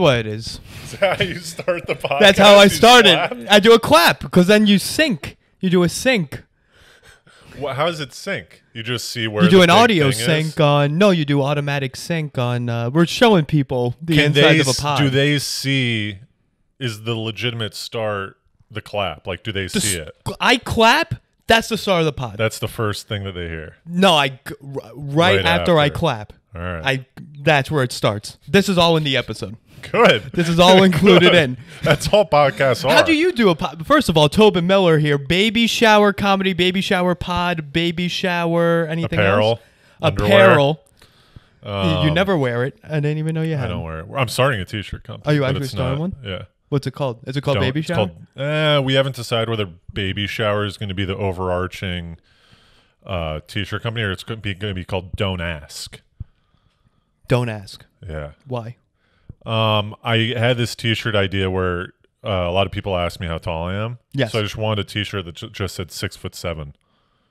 what it is. Is that how you start the podcast? That's how I started. slap? I do a clap because then you sync. You do a sync. Wha- how does it sync? You just see where You do an audio sync is? on. No, you do automatic sync on. Uh, we're showing people the Can inside they of a pod. do they see? Is the legitimate start the clap? Like, do they The see it? I clap. That's the start of the pod. That's the first thing that they hear. no, I right, Right after, I clap. All right. I that's where it starts. This is all in the episode. Good. This is all included Good. in. That's all podcasts are. How do you do a pod? First of all, Tobin Miller here. Baby shower comedy, baby shower pod, baby shower. Anything Apparel, else? underwear. Apparel. You- you Um, never wear it. I didn't even know you had. I don't wear it. I'm starting a t-shirt company. Are you actually starting not- one? Yeah. What's it called? Is it called Don't- baby it's shower? called- eh, we haven't decided whether baby shower is going to be the overarching uh, t-shirt company or it's going to be, going to be called Don't Ask. Don't ask. Yeah. Why? Um, I had this T-shirt idea where uh, a lot of people ask me how tall I am. Yes. So I just wanted a T-shirt that ju- just said six foot seven,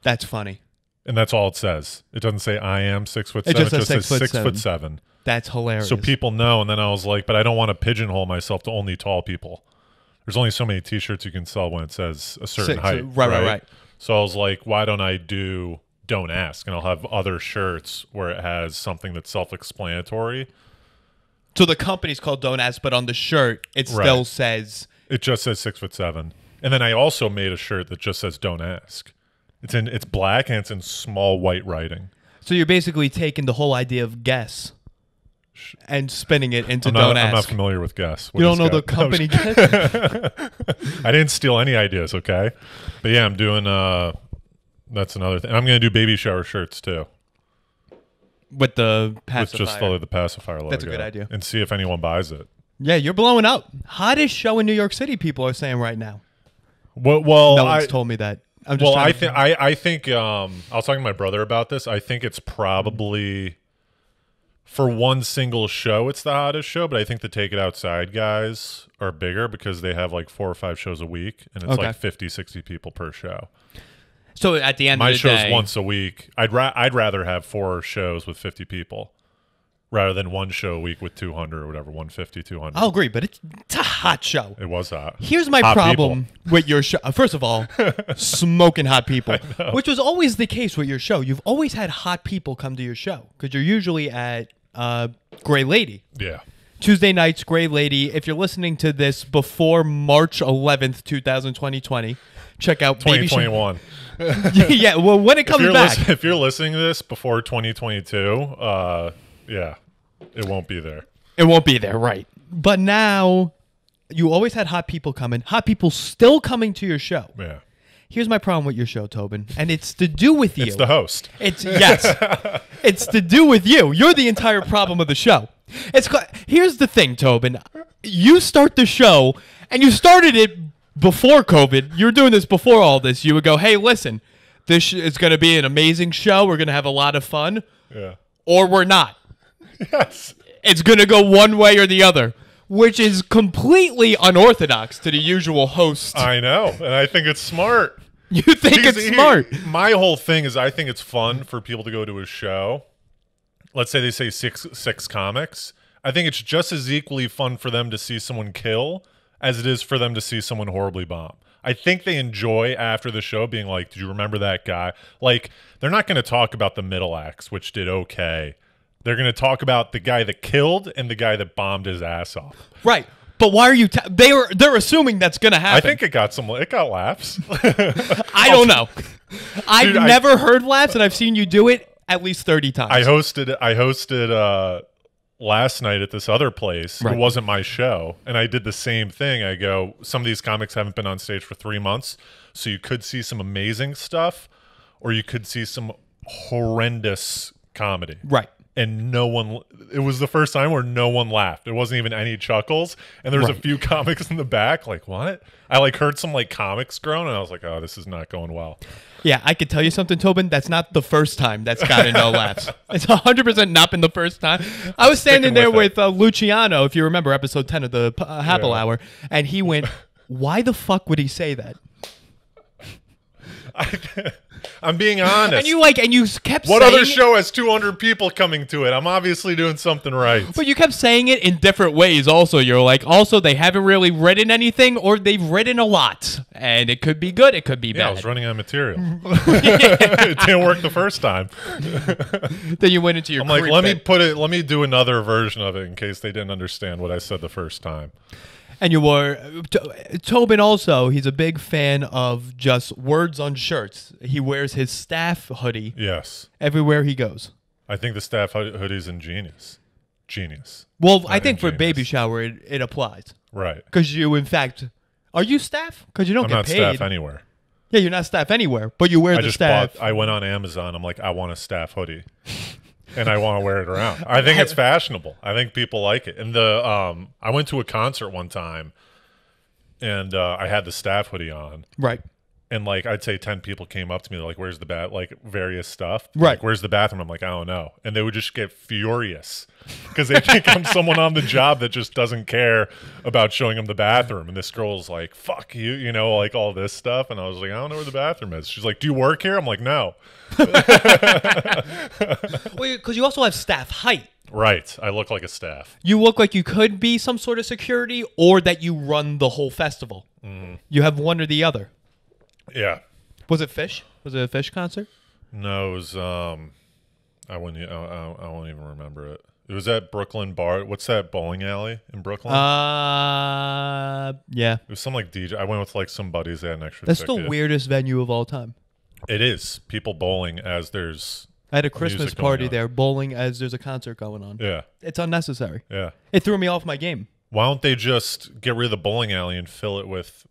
That's funny. and that's all it says. It doesn't say I am six foot It seven. just says six foot six seven. foot seven. That's hilarious. So people know. And then I was like, but I don't want to pigeonhole myself to only tall people. There's only so many T-shirts you can sell when it says a certain Six- height. right, right, right. So I was like, why don't I do don't ask, and I'll have other shirts where it has something that's self-explanatory. So the company's called Don't Ask, but on the shirt it Right. still says It just says six foot seven. And then I also made a shirt that just says "Don't ask." It's in it's black and it's in small white writing. So you're basically taking the whole idea of guess and spinning it into I'm don't ask. I'm not familiar with Guess. What you don't know the company guess? I didn't steal any ideas, okay? But yeah, I'm doing. uh That's another thing. I'm gonna do baby shower shirts too, with the with just the, the pacifier logo. That's a good idea. And see if anyone buys it. yeah, you're blowing up. Hottest show in New York City. People are saying right now. Well, well, No I, one's told me that. I'm just well, I to- think I, I think um, I was talking to my brother about this. I think it's probably for one single show, it's the hottest show. But I think the Take It Outside guys are bigger because they have like four or five shows a week, and it's Okay. like 50, 60 people per show. So at the end My of the show's day, once a week. I'd ra- I'd rather have four shows with fifty people rather than one show a week with two hundred or whatever, 150, 200. I'll agree, but it's, it's a hot show. It was hot. Here's my Hot problem with your show. Uh, First of all, smoking hot people, which was always the case with your show. You've always had hot people come to your show because you're usually at uh, Gray Lady. Yeah. Tuesday nights, Gray Lady. If you're listening to this before March 11th, 2020, check out Baby Show- 2021. yeah, well, when it comes you're back. lis- if you're listening to this before 2022, uh, yeah, it won't be there. It won't be there, right? But now you always had hot people coming. Hot people still coming to your show. Yeah. Here's my problem with your show, Tobin, and it's to do with you. It's the host. It's yes. it's to do with you. You're the entire problem of the show. It's here's the thing, Tobin. You start the show, and you started it before COVID. You were doing this before all this. You would go, "Hey, listen, this sh- is going to be an amazing show. We're going to have a lot of fun, Yeah. or we're not. Yes. It's going to go one way or the other." Which is completely unorthodox to the usual host. I know, and I think it's smart. you think Because it's here- smart. My whole thing is I think it's fun for people to go to a show. Let's say they say six six comics. I think it's just as equally fun for them to see someone kill as it is for them to see someone horribly bomb. I think they enjoy after the show being like, "Did you remember that guy?" Like they're not going to talk about the middle acts, which did okay. They're going to talk about the guy that killed and the guy that bombed his ass off. Right. But why are you? They were. They're assuming that's going to happen. I think it got some. It got laughs. I don't know. I've Dude, I- never heard laughs, and I've seen you do it at least thirty times. I hosted I hosted uh last night at this other place. Right. It wasn't my show. And I did the same thing. I go, some of these comics haven't been on stage for three months. So you could see some amazing stuff, or you could see some horrendous comedy. right. And no one, it was the first time where no one laughed. it wasn't even any chuckles. And there was a few comics in the back, like, what? I like heard some like comics groan, and I was like, oh, this is not going well. Yeah, I could tell you something, Tobin. That's not the first time that's gotten no laughs. It's hundred percent not been the first time. I was standing Sticking there with with uh, Luciano, if you remember episode ten of the uh, Happy Yeah. Hour, and he went, "Why the fuck would he say that?" I, I'm being honest. And you like, and you kept what saying other show has 200 people coming to it? I'm obviously doing something right. But you kept saying it in different ways. Also, you're like, also they haven't really written anything, or they've written a lot, and it could be good, it could be Yeah, I was running out of material. it didn't work the first time. then you went into your. I'm like, let me put it. Let me do another version of it in case they didn't understand what I said the first time. And you were to, Tobin. Also, he's a big fan of just words on shirts. He wears his staff hoodie Yes, everywhere he goes. I think the staff hoodie is ingenious. Genius. Well, I think for ingenious. baby shower it, it applies Right. because you, in fact, are you staff? Because you don't I'm get not paid. staff anywhere. yeah, you're not staff anywhere, but you wear I the just staff. bought. I went on Amazon. I'm like, I want a staff hoodie, and I want to wear it around. I think it's fashionable. I think people like it. And the um, I went to a concert one time, and uh, I had the staff hoodie on, right. And like I'd say ten people came up to me, they're like, "Where's the bat?" Like various stuff. Right. Like, Where's the bathroom? I'm like, I don't know, and they would just get furious because they think I'm someone on the job that just doesn't care about showing them the bathroom. And this girl's like, "Fuck you," you know, like all this stuff. And I was like, I don't know where the bathroom is. She's like, Do you work here? I'm like, No. Well, because you also have staff height. Right. I look like a staff. You look like you could be some sort of security, or that you run the whole festival. Mm-hmm. You have one or the other. Yeah. Was it Phish? Was it a Phish concert? No, it was um, I wouldn't. I, I, I won't even remember it. It was at Brooklyn Bowl. What's that bowling alley in Brooklyn? Uh, yeah. it was some like DJ. I went with like some buddies. They had an extra. That's the weirdest venue of all time. It is people bowling as there's. I had a Christmas party there, bowling as there's a concert going on. Yeah, It's unnecessary. yeah. It threw me off my game. Why don't they just get rid of the bowling alley and fill it with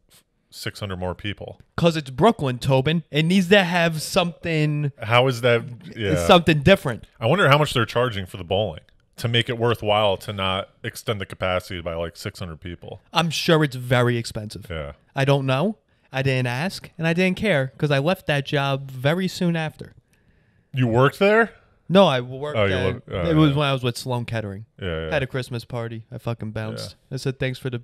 six hundred more people? Cause it's Brooklyn, Tobin. It needs to have something, How is that? Yeah. something different. I wonder how much they're charging for the bowling to make it worthwhile to not extend the capacity by like six hundred people. I'm sure it's very expensive. Yeah. I don't know. I didn't ask, and I didn't care because I left that job very soon after. You worked there? No, I worked. Oh, you at- oh, it was yeah. when I was with Sloan Kettering. Yeah. yeah. Had a Christmas party. I fucking bounced. I said, "Thanks for the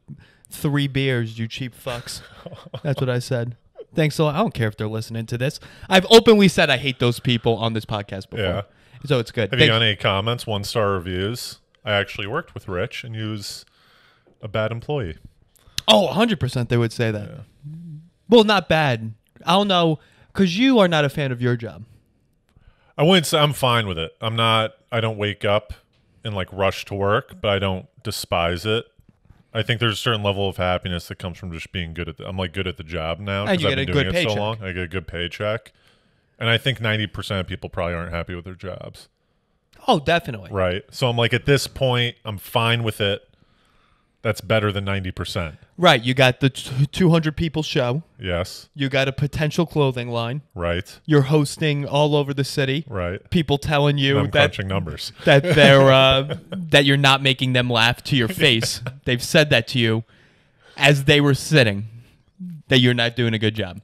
three beers, you cheap fucks." That's what I said. Thanks a lot. I don't care if they're listening to this. I've openly said I hate those people on this podcast before. Yeah. So it's good. Have you Thanks- got any comments? One star reviews. I actually worked with Rich, and he was a bad employee. Oh, 100% they would say that. Well, not bad. I don't know cuz you are not a fan of your job. I wouldn't say I'm fine with it. I'm not. I don't wake up and like rush to work, but I don't despise it. I think there's a certain level of happiness that comes from just being good at. The, I'm like good at the job now because I've been a doing good it so long. I get a good paycheck, and I think 90 percent of people probably aren't happy with their jobs. Oh, definitely. Right. So I'm like at this point, I'm fine with it. That's better than 90 percent. Right, you got the t- 200 people show. Yes. You got a potential clothing line. Right. You're hosting all over the city. Right. People telling you I'm that crunching numbers. that they're uh, that you're not making them laugh to your face. They've said that to you as they were sitting that you're not doing a good job.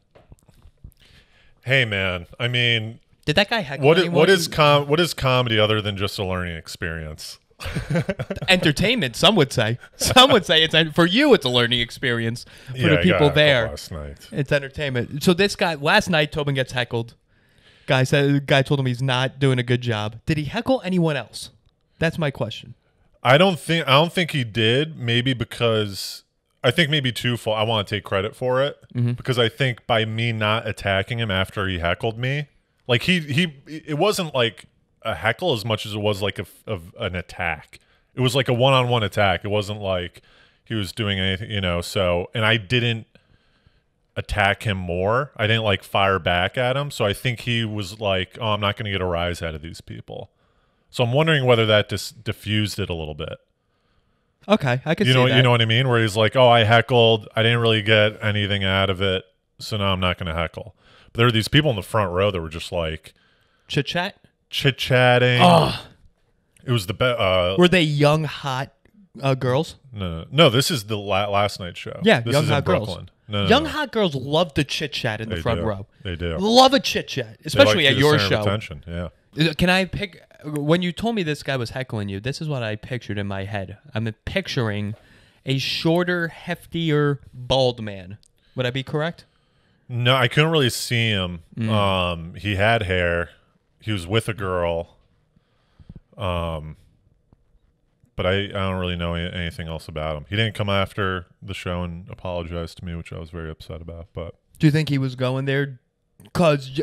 Hey man, I mean, Did that guy heckle what is, what is com- what is comedy other than just a learning experience? Entertainment? Some would say. Some would say it's for you. It's a learning experience for Yeah, the people couple there. last night. It's entertainment. So this guy last night, Tobin gets heckled. Guy said guy told him he's not doing a good job. Did he heckle anyone else? That's my question. I don't think I don't think he did. Maybe because I think maybe twofold. I want to take credit for it Mm-hmm. because I think by me not attacking him after he heckled me, like he he, it wasn't like a heckle as much as it was like a, of an attack. It was like a one on one attack. It wasn't like he was doing anything, you know. So and I didn't attack him more. I didn't like fire back at him. So I think he was like, "Oh, I'm not going to get a rise out of these people." So I'm wondering whether that just diffused it a little bit. Okay, I can You see know, that. you know what I mean? Where he's like, "Oh, I heckled. I didn't really get anything out of it, so now I'm not going to heckle." But there were these people in the front row that were just like chit chat. Chit chatting. Oh, It was the best. Uh, were they young hot uh, girls? no, no, no, this is the la- last night show. Yeah, this young is in hot girls. Brooklyn. No, no, young no. hot girls love to chit chat in the They front do. row. They do. Love a chit chat, They especially like at to be the your center of show. Attention. Yeah. Is- Can I pick? When you told me this guy was heckling you, this is what I pictured in my head. I'm picturing a shorter, heftier, bald man. Would I be correct? No, I couldn't really see him. Mm. Um, he had hair. He was with a girl. Um, but I, I don't really know anything else about him. He didn't come after the show and apologize to me, which I was very upset about. But Do you think he was going there? Cause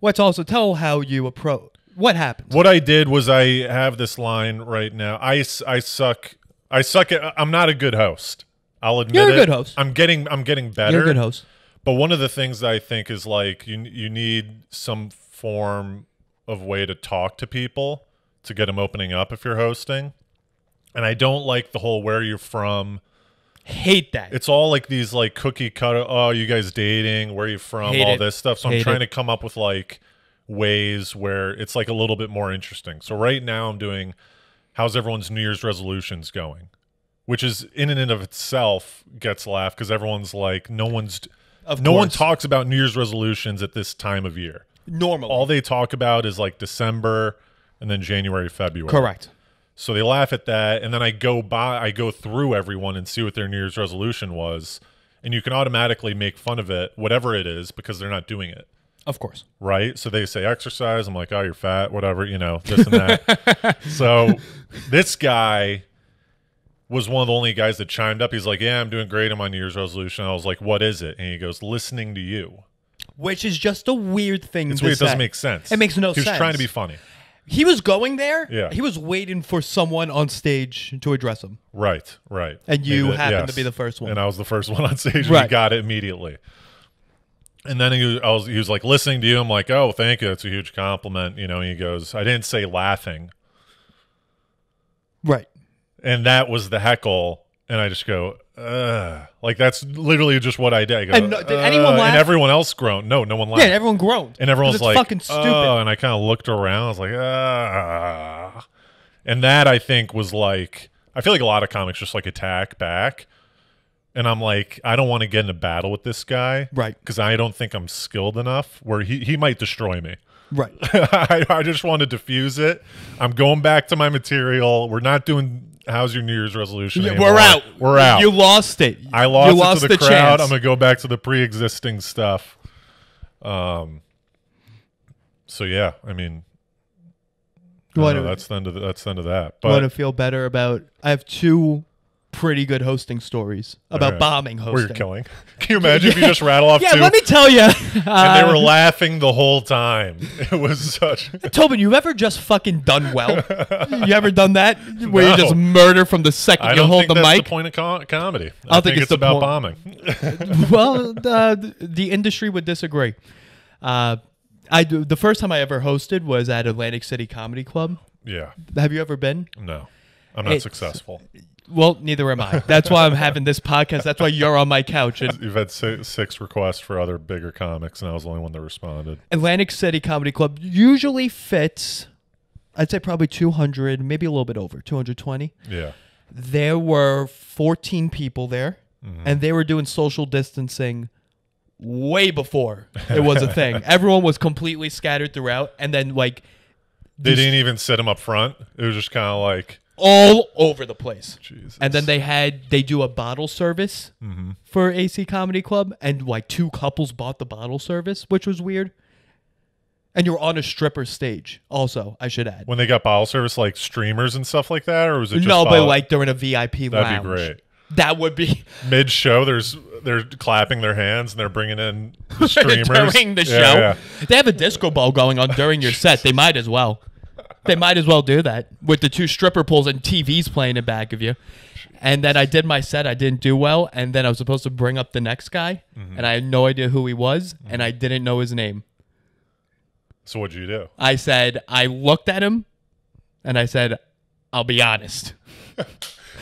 let's also tell how you approach. What happened? what I did was I have this line right now. I, I suck. I suck at. I'm not a good host. I'll admit You're a it. good host. I'm getting. I'm getting better. You're a good host. But one of the things that I think is like you you need some form of way to talk to people to get them opening up if you're hosting. And I don't like the whole where you're from. Hate that. It's all like these like cookie cutter. Oh, you guys dating? Where are you from? Hate all it. this stuff. So I'm trying it. to come up with like ways where it's like a little bit more interesting. So right now I'm doing how's everyone's New Year's resolutions going, which is in and of itself gets laughed because everyone's like no one's Of no one talks about New Year's resolutions at this time of year. Normal. All they talk about is like December and then January, February. Correct. So they laugh at that, and then I go by, I go through everyone and see what their New Year's resolution was, and you can automatically make fun of it, whatever it is, because they're not doing it Of course. right. So they say exercise. I'm like, oh, you're fat, whatever, you know, this and that. so this guy was one of the only guys that chimed up. He's like, yeah, I'm doing great on my New Year's resolution. I was like, what is it? And he goes, listening to you. Which is just a weird thing It's to weird. It doesn't make sense. It makes no sense. he was trying to be funny. He was going there. Yeah. He was waiting for someone on stage to address him. Right, right. And you Maybe happened to be the first one. And I was the first one on stage. And Right. he got it immediately. And then he was, I was, he was like listening to you. I'm like, oh, thank you. That's a huge compliment. You know, and he goes, I didn't say laughing. Right. And that was the heckle. And I just go, Like that's literally just what I did. I go, And no- did anyone laugh? And everyone else groaned. No, no one laughed. Yeah, everyone groaned. and everyone's like, fucking stupid. "Oh," and I kind of looked around. I was like, ah. And that I think was like, I feel like a lot of comics just like attack back. And I'm like, I don't want to get in a battle with this guy. Right. Because I don't think I'm skilled enough where he, he might destroy me. Right. I, I just want to diffuse it. I'm going back to my material. We're not doing how's your New Year's resolution. Yeah. We're out. We're out. You lost it. I lost, you lost it to the, crowd. chance. I'm gonna go back to the pre-existing stuff. Um. So yeah, I mean, I know, that's the end of the, that's the end of that. want to feel better about. I have two pretty good hosting stories about Alright. bombing where hosting. you're killing. Can you imagine if you just rattle off Yeah, two? let me tell you. and they were laughing the whole time. It was such. Tobin, you ever just fucking done well? you ever done that where you just murder from the second I you don't hold think the that's mic? the point of co- comedy. I I think think it's it's, about bombing. well, uh, the, industry would disagree. Uh, I do, the first time I ever hosted was at Atlantic City Comedy Club. yeah, Have you ever been? no, I'm not It's- successful. Well, neither am I. That's why I'm having this podcast. That's why you're on my couch. And You've had six, requests for other bigger comics, and I was the only one that responded. Atlantic City Comedy Club usually fits, I'd say probably 200, maybe a little bit over, 220. Yeah. There were 14 people there, Mm-hmm. and they were doing social distancing way before it was a thing. Everyone was completely scattered throughout, and then like They didn't even set them up front. It was just kind of like, all over the place. Jesus. And then they had they do a bottle service Mm-hmm. for AC Comedy Club, and like two couples bought the bottle service, which was weird. And you're on a stripper stage, also. I should add. when they got bottle service, like streamers and stuff like that, or was it just no, but bottle- like during a VIP that'd lounge. be great. That would be Mid show, there's they're clapping their hands and they're bringing in the streamers during the Yeah, show. yeah. They have a disco ball going on during your set. They might as well. They might as well do that with the two stripper poles and TVs playing in back of you. And then I did my set. I didn't do well, and then I was supposed to bring up the next guy, Mm-hmm. and I had no idea who he was, and I didn't know his name. So what'd you do? I said I looked at him, and I said, "I'll be honest.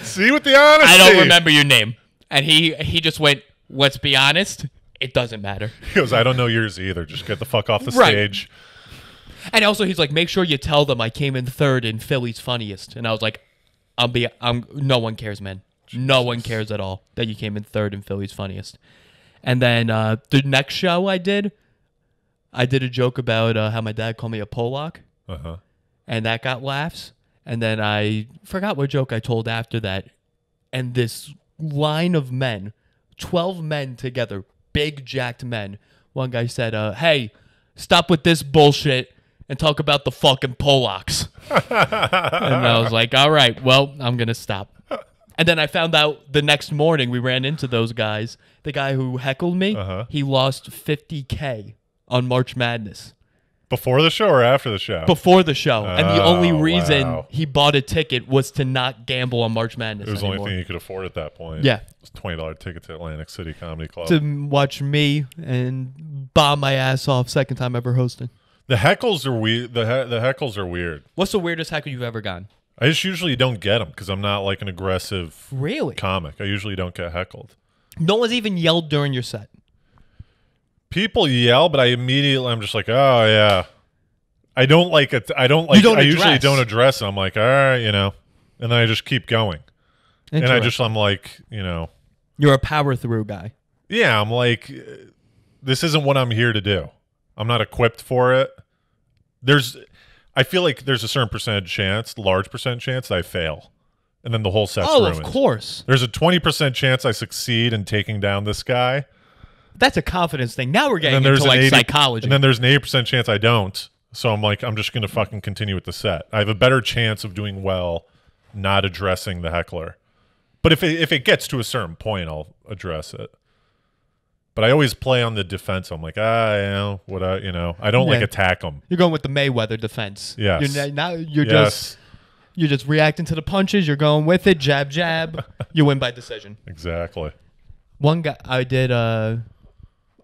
See with the honesty. I don't remember your name." And he he just went, "Let's be honest. It doesn't matter." He goes, I don't know yours either. Just get the fuck off the Right. stage. And also, he's like, make sure you tell them I came in third in Philly's funniest. And I was like, I'll be, I'm, no one cares, man. No one cares at all that you came in third in Philly's funniest. And then uh, the next show I did, I did a joke about uh, how my dad called me a Pollock, Uh huh. and that got laughs. And then I forgot what joke I told after that. And this line of men, 12 men together, big jacked men, One guy said, uh, "Hey, stop with this bullshit and talk about the fucking Polacks." and I was like, "All right, well, I'm gonna stop." And then I found out the next morning we ran into those guys. The guy who heckled me, Uh-huh. he lost 50k on March Madness Before the show or after the show? before the show, and the only Oh, reason wow. he bought a ticket was to not gamble on March Madness it was the only thing you could afford at that point. Yeah. It was a twenty dollar ticket to Atlantic City Comedy Club. to watch me and bomb my ass off. Second time ever hosting. The heckles are weird. The he- the heckles are weird. What's the weirdest heckle you've ever gotten? I just usually don't get them because I'm not like an aggressive Really? comic. I usually don't get heckled. No one's even yelled during your set. People yell, but I immediately I'm just like, oh yeah. I don't like it. I don't like. don't I usually don't address. It. I'm like, all right, you know, and then I just keep going, and I just I'm like, you know, You're a power through guy. yeah, I'm like, this isn't what I'm here to do. I'm not equipped for it. There's, I feel like there's a certain percentage chance, large percent chance that I fail, and then the whole set's oh, ruined. of course. There's a 20% chance I succeed in taking down this guy. That's a confidence thing. Now we're getting into like 80, psychology. And then there's an 80% chance I don't. So I'm like, I'm just going to fucking continue with the set. I have a better chance of doing well not addressing the heckler. But if it, if it gets to a certain point, I'll address it. But I always play on the defense. I'm like, ah, you know, what I, you know, I don't like attack them. you're going with the Mayweather defense. Yes. You're now you're Yes. just you're just reacting to the punches. You're going with it. Jab jab. you win by decision. Exactly. One guy I did uh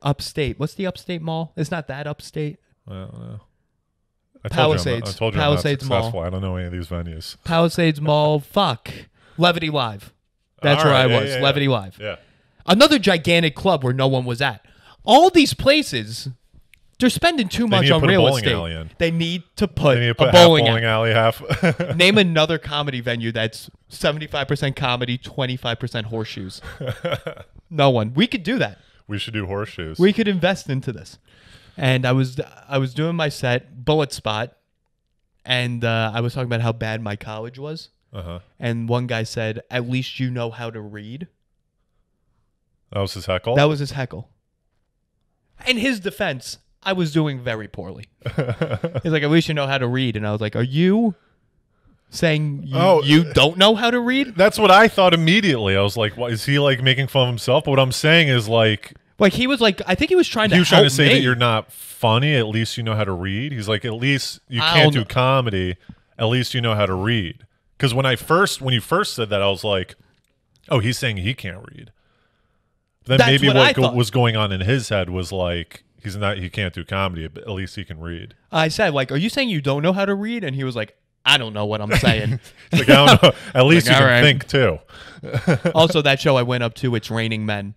upstate. What's the upstate mall? It's not that upstate. I don't know. I told you I'm Palisades. I told you Palisades I'm Mall. not successful. I don't know any of these venues. Palisades Mall. Fuck. Levity Live. That's All where I yeah, was. yeah, yeah. Levity Live. Yeah. Another gigantic club where no one was at. All these places, they're spending too much on a real estate. They need to put, need to a put half bowling, bowling alley. alley, half. Name another comedy venue that's 75% comedy, 25% horseshoes. no one. We could do that. we should do horseshoes. We could invest into this. And I was I was doing my set, Bullet Spot, and uh, I was talking about how bad my college was. uh-huh. And one guy said, "At least you know how to read." That was his heckle. That was his heckle. In his defense, I was doing very poorly. He's like, "At least you know how to read," and I was like, "Are you saying you, Oh. you don't know how to read?" That's what I thought immediately. I was like, "What is he like making fun of himself?" But what I'm saying is like Like he was like, I think he was trying to he was trying to say me. that you're not funny. At least you know how to read. He's like, at least you can't do comedy. At least you know how to read. Because when I first when you first said that, I was like, "Oh, he's saying he can't read." Then That's maybe what what, go- was going on in his head was like, he's not he can't do comedy, but at least he can read. I said, like, are you saying you don't know how to read? And he was like, I don't know what I'm saying. It's like I don't know. At least you can right. think too. also, that show I went up to, It's Raining Men.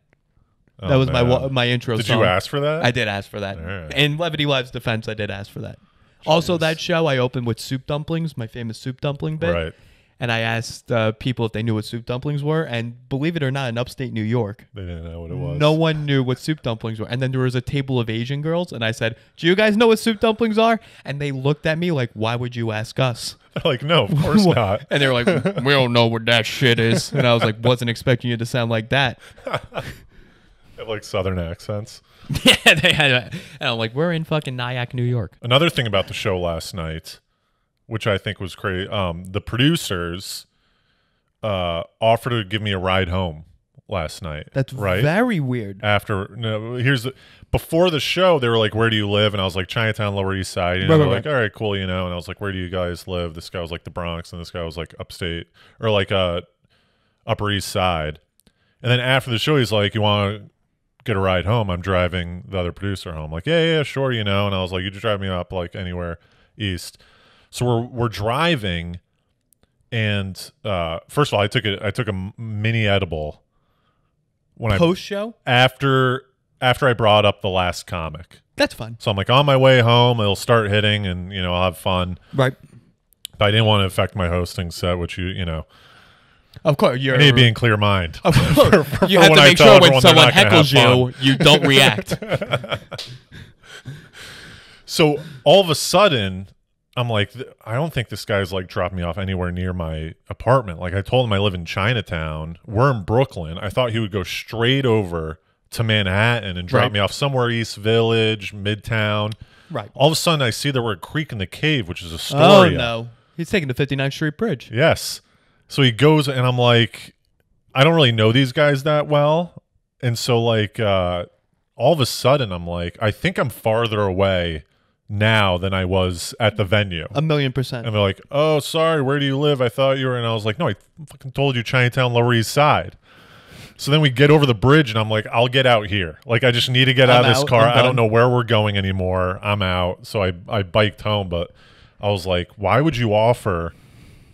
That Oh, was my man. wa- my intro Did song. you ask for that? I did ask for that. Alright. In Levity Live's defense, I did ask for that. Also, that show I opened with soup dumplings, my famous soup dumpling bit. Right. And I asked uh, people if they knew what soup dumplings were. And believe it or not, in upstate New York, They didn't know what it was. no one knew what soup dumplings were. And then there was a table of Asian girls. And I said, Do you guys know what soup dumplings are? And they looked at me like, Why would you ask us? They're like, no, of course not. And they were like, We don't know what that shit is. And I was like, Wasn't expecting you to sound like that. They have like southern accents. yeah, they had. A, and I'm like, We're in fucking Nyack, New York. Another thing about the show last night, which I think was crazy, um, the producers uh, offered to give me a ride home last night. That's right. very weird. After no, here's the before the show, they were like, "Where do you live?" And I was like, "Chinatown, Lower East Side." And Right, they're right, like, "All right, cool," you know. And I was like, "Where do you guys live?" This guy was like the Bronx, and this guy was like upstate or like uh Upper East Side. And then after the show, he's like, "You want to get a ride home?" I'm driving the other producer home. Like, yeah, yeah, sure, you know. And I was like, "You just drive me up like anywhere east." So we're we're driving, and uh, first of all, I took a I took a mini edible when I Post show? after after I brought up the last comic. That's fun. So I'm like on my way home, it'll start hitting, and you know I'll have fun. Right. But I didn't want to affect my hosting set, which you you know Of course, you're. I need to be in clear mind. Of course. you for have to make sure when someone heckles you, you don't react. So all of a sudden, I'm like, I don't think this guy's like dropping me off anywhere near my apartment. Like I told him I live in Chinatown. We're in Brooklyn. I thought he would go straight over to Manhattan and drop Right. me off somewhere East Village, Midtown. Right. All of a sudden, I see there were a creek in the cave, which is a story. Oh no, he's taking the 59th Street Bridge. Yes. So he goes, and I'm like, I don't really know these guys that well, and so like, uh, all of a sudden, I'm like, I think I'm farther away now than I was at the venue. A million percent. And they're like, "Oh, sorry, where do you live? I thought you were." And I was like, "No, I fucking told you Chinatown, Lower East Side." So then we get over the bridge, and I'm like, "I'll get out here. Like, I just need to get I'm out of this out. car. I done." don't know where we're going anymore. I'm out." So I I biked home, but I was like, "Why would you offer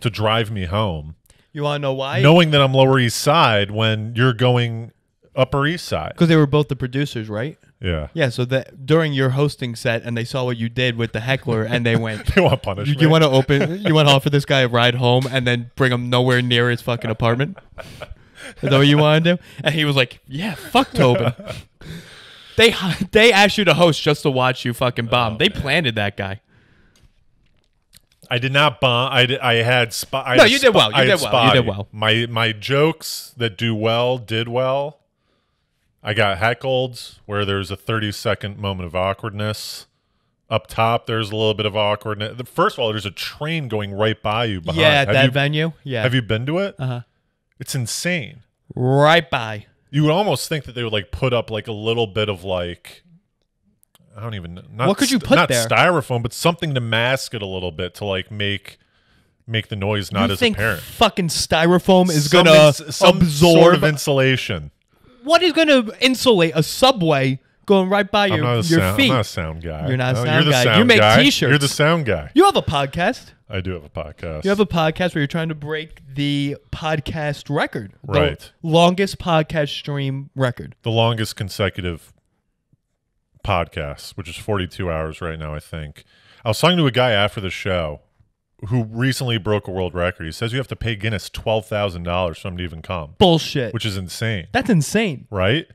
to drive me home, You want to know why? knowing that I'm Lower East Side when you're going Upper East Side?" because they were both the producers, right? Yeah, Yeah. So that during your hosting set, and they saw what you did with the heckler, and they went. they want to punish You, you want to open? You want to offer this guy a ride home and then bring him nowhere near his fucking apartment? Is that what you want to do? And he was like, "Yeah, fuck Tobin." they they asked you to host just to watch you fucking bomb. Oh, they planted that guy. I did not bomb. I, did, I had spot. No, you did well. You I did well. You did well. My my jokes that do well did well. I got heckled where there's a 30 second moment of awkwardness. Up top, there's a little bit of awkwardness. First of all, there's a train going right by you behind. Yeah, have that you, venue. Yeah, Have you been to it? Uh huh. It's insane. Right by. You would almost think that they would like put up like a little bit of like I don't even know. Not What could you put not there? styrofoam, but something to mask it a little bit to like make make the noise not you as think apparent. fucking styrofoam is ins- some absorb? sort of insulation. What is gonna insulate a subway going right by your your sound. feet? I'm not a sound guy. You're not a No, sound the guy. You make guy. t-shirts. You're the sound guy. you have a podcast. I do have a podcast. You have a podcast where you're trying to break the podcast record, the Right. longest podcast stream record. the longest consecutive podcast, which is 42 hours right now, I think. I was talking to a guy after the show who recently broke a world record. He says you have to pay Guinness $12,000 for him to even come, Bullshit. which is insane, That's insane. right?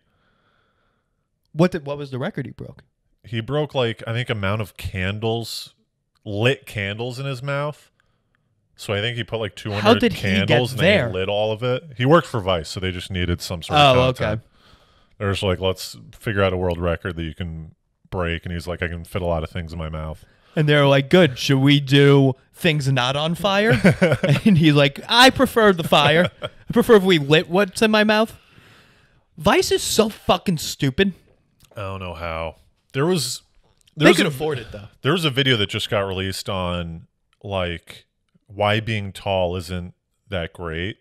What did, what was the record he broke? He broke like I think amount of candles, lit candles in his mouth. So I think he put like 200 How did he get candles and there? then he lit all of it. He worked for Vice, so they just needed some sort of Oh, content. okay. They're just like, let's figure out a world record that you can break. And he's like, I can fit a lot of things in my mouth. And they're like, "Good. Should we do things not on fire?" and he's like, "I prefer the fire. I prefer if we lit what's in my mouth." Vice is so fucking stupid. I don't know how. There was They there was could a, afford it though. there was a video that just got released on like why being tall isn't that great.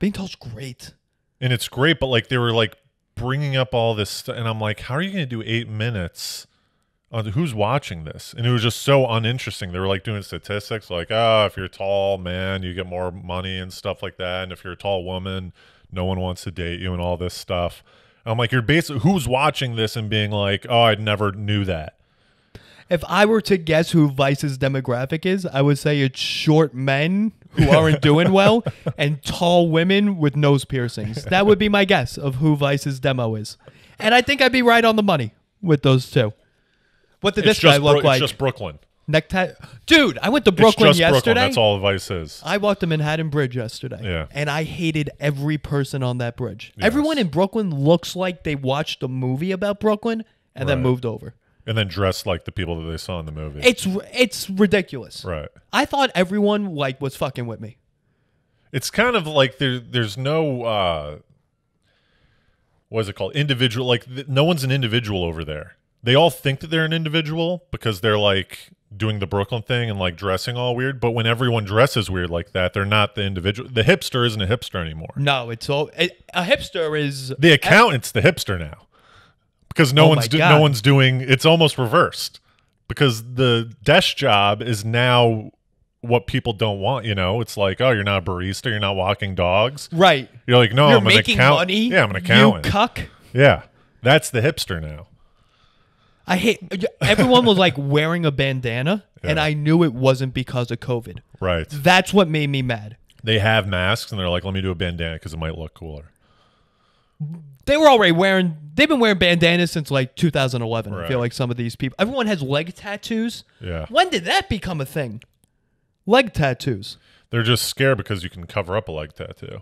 Being tall's great. And it's great, but like they were like bringing up all this stuff, and I'm like, how are you going to do eight minutes? On who's watching this? And it was just so uninteresting. They were like doing statistics, like, oh, if you're a tall man, you get more money and stuff like that. And if you're a tall woman, no one wants to date you and all this stuff. I'm like, you're basically who's watching this and being like, oh, I never knew that. If I were to guess who Vice's demographic is, I would say it's short men who aren't doing well and tall women with nose piercings. That would be my guess of who Vice's demo is. And I think I'd be right on the money with those two. What did this guy look Bro- like? it's just Brooklyn. Necktie. Dude, I went to Brooklyn it's just yesterday. Brooklyn. That's all Vice is. I walked the Manhattan Bridge yesterday. Yeah. And I hated every person on that bridge. Yes. Everyone in Brooklyn looks like they watched a movie about Brooklyn and then Right. moved over. and then dressed like the people that they saw in the movie. It's it's ridiculous. right. I thought everyone like was fucking with me. It's kind of like there. There's no. uh What is it called? Individual. Like th- no one's an individual over there. They all think that they're an individual because they're like doing the Brooklyn thing and like dressing all weird. But when everyone dresses weird like that, they're not the individual. The hipster isn't a hipster anymore. No, it's all it, a hipster is The accountant's the hipster now because no Oh one's do- no one's doing. It's almost reversed because the desk job is now what people don't want. You know, it's like, oh, you're not a barista, you're not walking dogs. right. You're like, no, You're I'm an making account- money. Yeah, I'm an accountant. You cuck. yeah, that's the hipster now. I hate everyone was like wearing a bandana and I knew it wasn't because of COVID. Right. That's what made me mad. They have masks and they're like, let me do a bandana because it might look cooler. They were already wearing they've been wearing bandanas since like 2011. I feel like some of these people everyone has leg tattoos. Yeah. When did that become a thing? Leg tattoos. They're just scared because you can cover up a leg tattoo.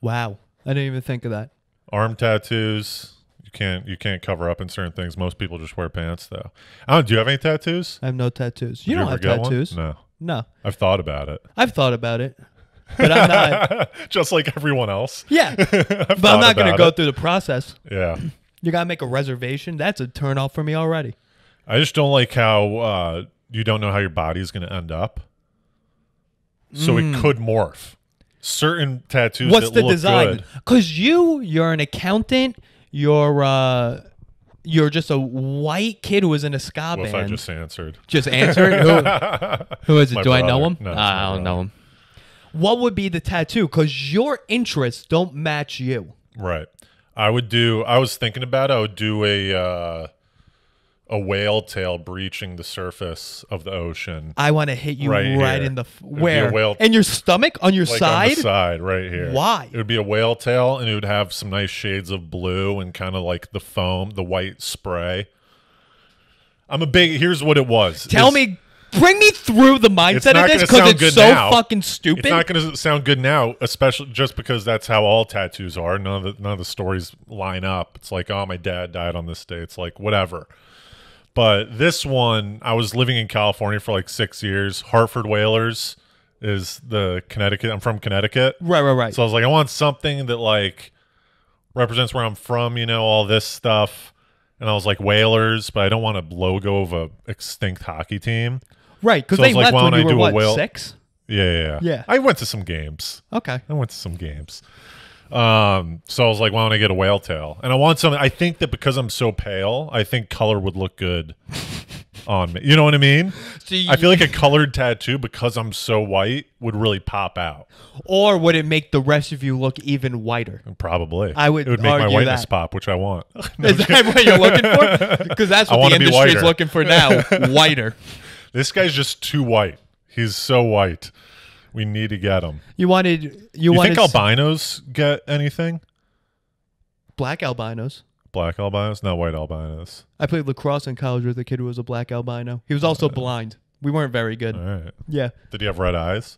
Wow. I didn't even think of that. Arm tattoos. You can't you can't cover up in certain things. Most people just wear pants though. I don't. Do you have any tattoos? I have no tattoos. You Did don't have get one? tattoos. No. No. I've thought about it. I've thought about it, but I'm not. just like everyone else. Yeah, but I'm not going to go it. through the process. Yeah. You got to make a reservation. That's a turn off for me already. I just don't like how uh, you don't know how your body is going to end up. So it could morph. Certain tattoos. Mm. What's the design? Because you, you're an accountant. You're uh, you're just a white kid who was in a ska band. I just answered? Just answered. Who, who is it? My Do I know him? No, it's I don't know him. What would be the tattoo? Because your interests don't match you. Right. I would do. I was thinking about. It, I would do a uh, a whale tail breaching the surface of the ocean, I want to hit you right, Right in the f- where whale- in your stomach on your like side. on side, right here. Why? It would be a whale tail, and it would have some nice shades of blue and kind of like the foam, the white spray. I'm a big. Here's what it was. Tell It's- me, bring me through the mindset of this because it's good so now. fucking stupid. It's not going to sound good now, especially just because that's how all tattoos are. None of the none of the stories line up. It's like, oh, my dad died on this day. It's like whatever. But this one, I was living in California for like six years. Hartford Whalers is the Connecticut. I'm from Connecticut, right, right, right. so I was like, I want something that like represents where I'm from. You know, all this stuff. And I was like Whalers, but I don't want a logo of a extinct hockey team. right, because so I they was like, left why when don't you I were do a what whale- six? Yeah, yeah, yeah. Yeah. I went to some games. Okay, I went to some games. Um, so I was like, why don't I get a whale tail? And I want something. I think that because I'm so pale, I think color would look good on me. You know what I mean? so you, I feel like a colored tattoo because I'm so white would really pop out. or would it make the rest of you look even whiter? Probably. I would It would make my whiteness that. pop, which I want. Is that what you're looking for? Because that's what the industry is looking for now. Whiter. this guy's just too white. He's so white. We need to get them. You wanted you, You wanted think albinos get anything? black albinos. Black albinos, not white albinos. I played lacrosse in college with a kid who was a black albino. He was also uh, blind. We weren't very good. All right. Yeah. Did he have red eyes?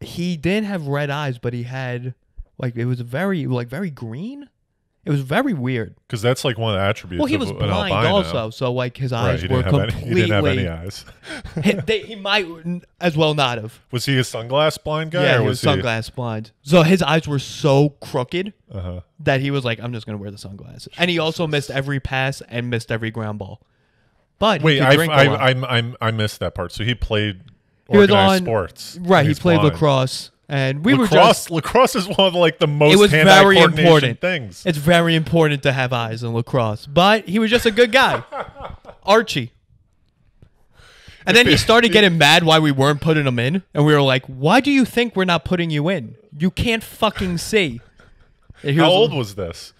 He didn't have red eyes, but he had like it was very like very green. It was very weird. Because that's like one of the attributes. Well, he was blind albino. also, so like his eyes he were have any, completely. he didn't have any eyes. he, they- he might as well not have. Was he a sunglass blind guy? yeah, or he was was sunglass blind. So his eyes were so crooked uh-huh. that he was like, "I'm just gonna wear the sunglasses." And he also missed every pass and missed every ground ball. But Wait, I, I. I, I, missed that part. So he played He was organized on- sports. right. He played blind. lacrosse, and we were lacrosse, just. lacrosse is one of like the most It was very important. things. It's very important to have eyes in lacrosse, but he was just a good guy, Archie. And then he started getting mad why we weren't putting him in, and we were like, "Why do you think we're not putting you in? You can't fucking see." How was- old was this?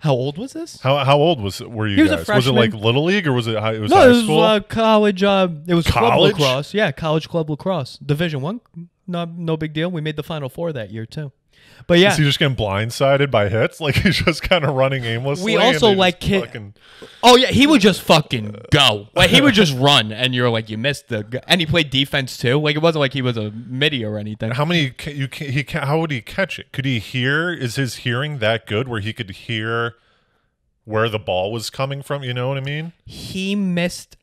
How old was this? How how old was were you He was a guys? was it like little league or was it high, it was No, high it was uh, college. Uh, it was club lacrosse. Yeah, college club lacrosse, Division One. No, no big deal. We made the Final Four that year too. But yeah, Is he just getting blindsided by hits? Like he's just kind of running aimlessly. We also like ki- fucking- Oh yeah, he would just fucking go. Like he would just run, and you're like, you missed the. And he played defense too. Like it wasn't like he was a midi or anything. How many you he ca- how would he catch it? Could he hear? Is his hearing that good where he could hear where the ball was coming from? You know what I mean? He missed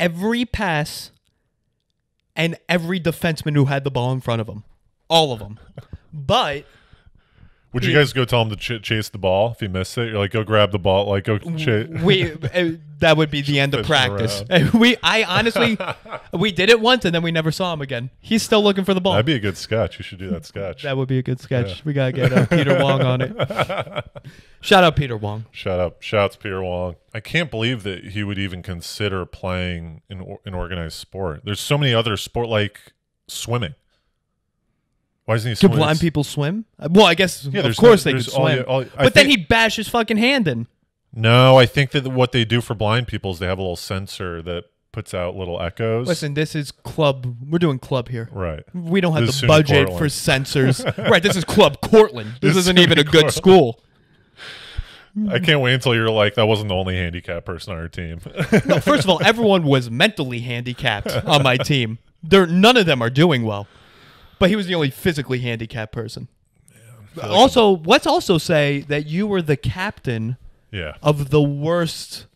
every pass, and every defenseman who had the ball in front of him, all of them. But Would you guys go tell him to ch- chase the ball if he missed it? You're like, go grab the ball, like go chase. we uh, that would be the end of practice. We, I honestly, we did it once, and then we never saw him again. He's still looking for the ball. That'd be a good sketch. You should do that sketch. that would be a good sketch. We gotta get uh, Peter Wong on it. Shout out Peter Wong. Shout out, Shouts Peter Wong. I can't believe that he would even consider playing in an organized sport. There's so many other sport like swimming. Why isn't he swimming? blind people swim? Uh, Well, I guess Yeah, of there's course no- they could there's all swim. your- all- I but then he'd bash his fucking hand in. No, I think that what they do for blind people is they have a little sensor that puts out little echoes. Listen, this is club. We're doing club here. Right. We don't have This is the SUNY budget Cortland. for sensors. right. This is Club Cortland. This, This is isn't even a good Cortland. school. I can't wait until you're like, that wasn't the only handicapped person on our team. No, first of all, everyone was mentally handicapped on my team. There, none of them are doing well. But he was the only physically handicapped person. like Also, let's also say that you were the captain yeah. of the worst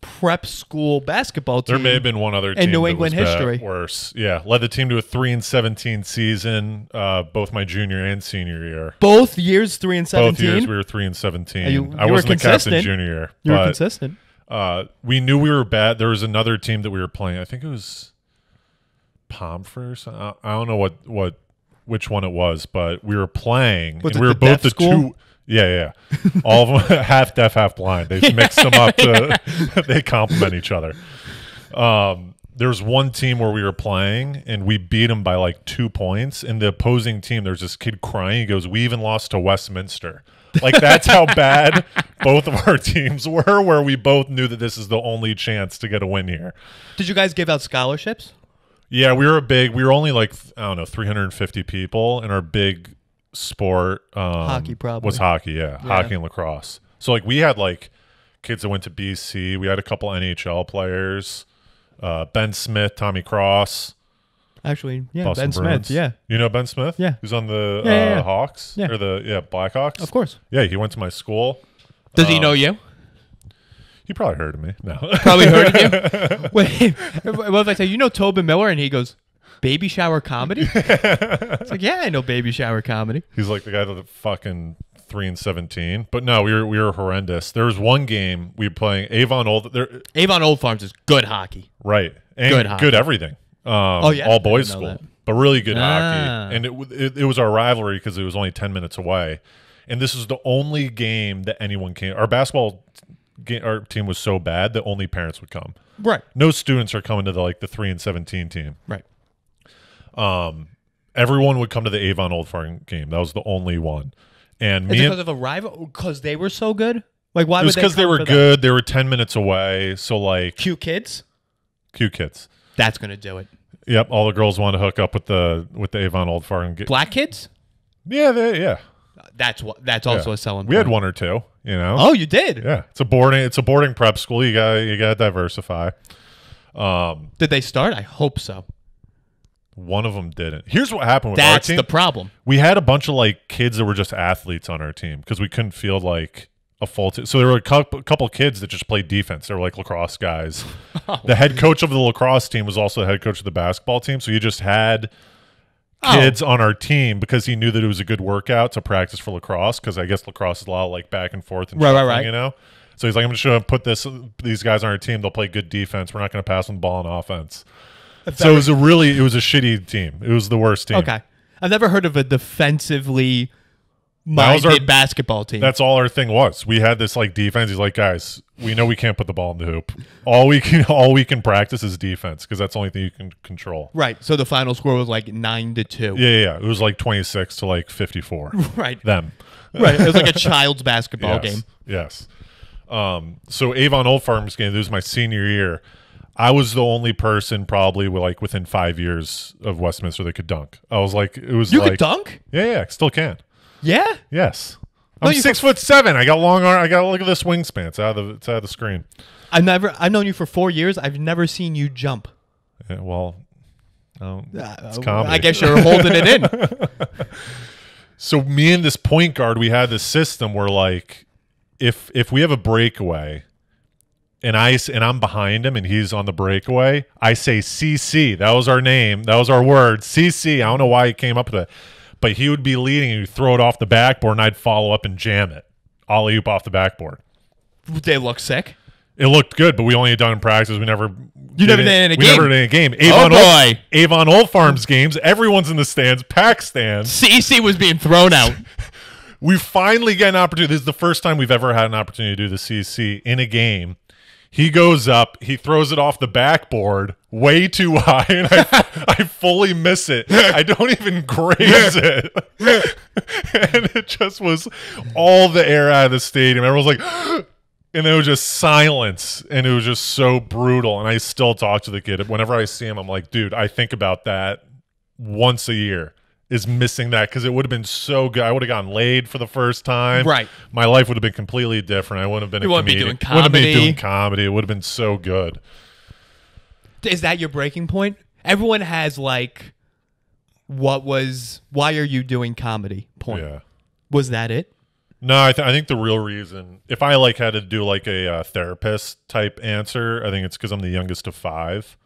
prep school basketball team. There may have been one other team New that England was history. worse. Yeah, led the team to a three and seventeen season, uh, both my junior and senior year. both years, three and seventeen. Both seventeen. years we were three and seventeen. You- I you were wasn't the captain consistent. junior year, you were consistent. uh, we knew we were bad. There was another team that we were playing. I think it was Pomfret or something. I I don't know what what which one it was, but we were playing. Was and we were both the school? two. Yeah, yeah. All of them half deaf, half blind. They mixed them up. To, they complement each other. Um, there was one team where we were playing and we beat them by like two points. And the opposing team, there's this kid crying. He goes, "We even lost to Westminster." Like that's how bad both of our teams were. Where we both knew that this is the only chance to get a win here. Did you guys give out scholarships? Yeah, we were a big. We were only like I don't know, 350 people, and our big sport um, Hockey, probably. was hockey. Yeah, hockey and lacrosse. So like we had like kids that went to BC. We had a couple NHL players. Uh, ben Smith, Tommy Cross, Actually, yeah, Boston Ben Smith. Yeah, you know Ben Smith. Yeah. who's on the Yeah, yeah, uh, yeah. Hawks Yeah. or the yeah Blackhawks. of course. Yeah, he went to my school. Does he Um, know you? He probably heard of me. No, Probably heard of you. Wait, what if I say you know Tobin Miller and he goes, "Baby shower comedy"? it's like, yeah, I know baby shower comedy. He's like the guy that the fucking three and seventeen. But no, we were we were horrendous. There was one game we were playing Avon Old. There, Avon Old Farms is good hockey. right, and Good good, everything. Um, Oh, yeah, all boys school, that. but really good Ah. hockey. And it, it it was our rivalry because it was only ten minutes away. And this is the only game that anyone came. Our basketball our team was so bad that only parents would come. Right, No students are coming to the like the three and seventeen team. right. Um, everyone would come to the Avon Old Farm game. That was the only one. And me it and because of a rival? Because they were so good. Like, why it was because they come were that? good. They were ten minutes away. So like Cute kids. cute kids. That's gonna do it. Yep, all the girls want to hook up with the with the Avon Old Farm. Black kids. yeah, they, yeah. That's what. That's also yeah. a selling. We had one or two. You know. Oh, you did. Yeah, it's a boarding. It's a boarding prep school. You got you got to diversify. Um, Did they start? I hope so. one of them didn't. Here's what happened with our That's team. the problem. we had a bunch of like kids that were just athletes on our team because we couldn't field like a full team. So there were a couple, couple kids that just played defense. They were like lacrosse guys. Oh. The head coach of the lacrosse team was also the head coach of the basketball team. So you just had Oh. kids on our team because he knew that it was a good workout to practice for lacrosse because I guess lacrosse is a lot like back and forth and Right, right, right. You know. So he's like, I'm just going to put this these guys on our team. They'll play good defense. We're not going to pass them the ball on offense. So it was a really it was a shitty team. It was the worst team. Okay. I've never heard of a defensively Minded our- basketball team. That's all our thing was. We had this like defense. He's like, guys, we know we can't put the ball in the hoop. All we can all we can practice is defense because that's the only thing you can control. right. So the final score was like nine to two. Yeah, yeah, yeah. It was like twenty six to like fifty four. Right. Them. Right. It was like a child's basketball yes. game. Yes. Um, so Avon Old Farms game, this was my senior year. I was the only person probably with like within five years of Westminster that could dunk. I was like, it was You like, could dunk? yeah, yeah, still can. Yeah. Yes. No, I'm you six foot seven. I got long arm. I got look at this wingspan. It's out of the it's out of the screen. I've never. I've known you for four years. I've never seen you jump. Yeah, well, um, it's Uh, comedy. I guess you're holding it in. so. Me and this point guard, we had this system where like, if if we have a breakaway, and I and I'm behind him and he's on the breakaway, I say CC. That was our name. That was our word. CC. I don't know why he came up with it, but he would be leading and he'd throw it off the backboard, and I'd follow up and jam it, alley oop off the backboard. they look sick. It looked good, but we only had done in practice. We never. You never did it in a we game? never did it in a game. Oh, Avon Oh, Old, boy. Avon Old Farms games. Everyone's in the stands. Pack stands. CC was being thrown out. We finally get an opportunity. This is the first time we've ever had an opportunity to do the CC in a game. He goes up. He throws it off the backboard way too high, and I, I fully miss it. I don't even graze it, and it just was all the air out of the stadium. Everyone's like. And it was just silence, and it was just so brutal. And I still talk to the kid whenever I see him. I'm like, dude, I think about that once a year. Is missing that because it would have been so good. I would have gotten laid for the first time. Right. My life would have been completely different. I wouldn't have been. You a wouldn't be doing Wouldn't have been comedy. doing comedy. It would have been so good. Is that your breaking point? Everyone has like, what was? Why are you doing comedy? Point. Yeah. Was that it? No, I, th- I think the real reason, if I like had to do like a uh, therapist type answer, I think it's because I'm the youngest of five.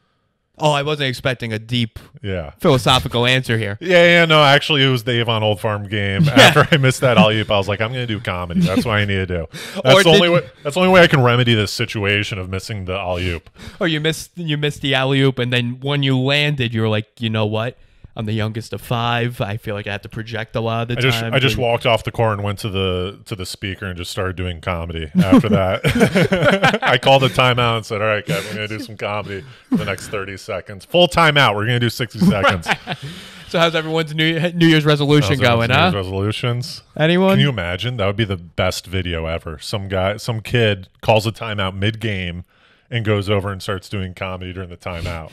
Oh, I wasn't expecting a deep Yeah. philosophical answer here. Yeah, yeah, no, actually, it was the Avon Old Farm game. After I missed that oop, I was like, I'm going to do comedy. That's what I need to do. That's the only way. That's the only way I can remedy this situation of missing the alley oop. Or you missed you missed the alley oop, and then when you landed, you were like, you know what? I'm the youngest of five. I feel like I have to project a lot of the I just time. I just and- walked off the car and went to the to the speaker and just started doing comedy. After that, I called a timeout and said, "All right, Kevin, we're going to do some comedy for the next 30 seconds. Full timeout. We're going to do 60 seconds." So how's everyone's New New Year's resolution going? New Year's Huh? Resolutions. Anyone? Can you imagine? That would be the best video ever. Some guy, some kid calls a timeout mid game and goes over and starts doing comedy during the timeout.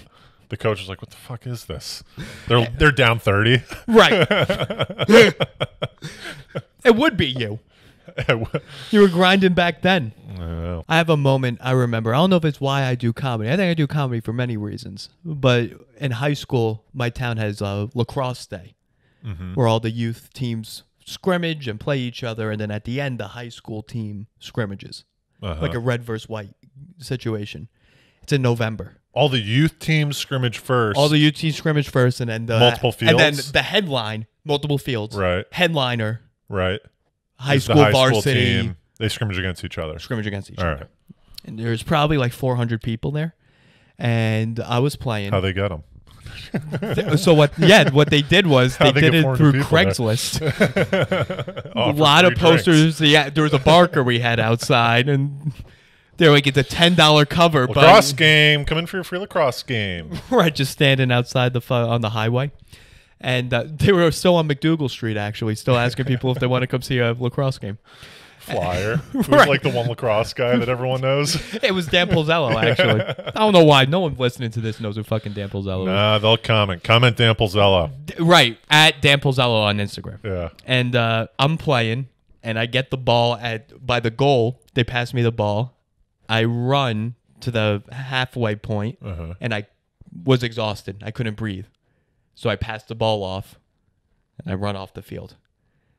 The coach is like, "What the fuck is this?" They're they're down thirty. right. it would be you. You were grinding back then. Oh, I have a moment I remember. I don't know if it's why I do comedy. I think I do comedy for many reasons. But in high school, my town has a lacrosse day where all the youth teams scrimmage and play each other. And then at the end, the high school team scrimmages, uh-huh. like a red versus white situation. It's in November. All the youth teams scrimmage first. All the youth teams scrimmage first, and then the, Multiple And then the headline, multiple fields. right, Headliner, right. high school high school varsity team. They scrimmage against each other. scrimmage against each All other. right. And there's probably like 400 people there. And I was playing. How they get them? so what? Yeah, what they did was they they did it through? Craigslist. A lot of free drinks. posters. Yeah, there was a barker we had outside, and they're like, it's a ten dollar cover, Lacrosse game. Come in for your free lacrosse game. right, just standing outside the on the highway. And uh, they were still on MacDougal Street, actually, still asking people if they want to come see a lacrosse game. Flyer. Who's Right. like the one lacrosse guy that everyone knows? It was Dan Polzello, actually. I don't know why. No one listening to this knows who fucking Dan Polzello is. Nah, they'll comment. Comment Dan Polzella. Right, at Dan Polzello on Instagram. Yeah. and uh, I'm playing, and I get the ball at by the goal. They pass me the ball. I run to the halfway point, Uh-huh. and I was exhausted. I couldn't breathe, so I passed the ball off, and I run off the field.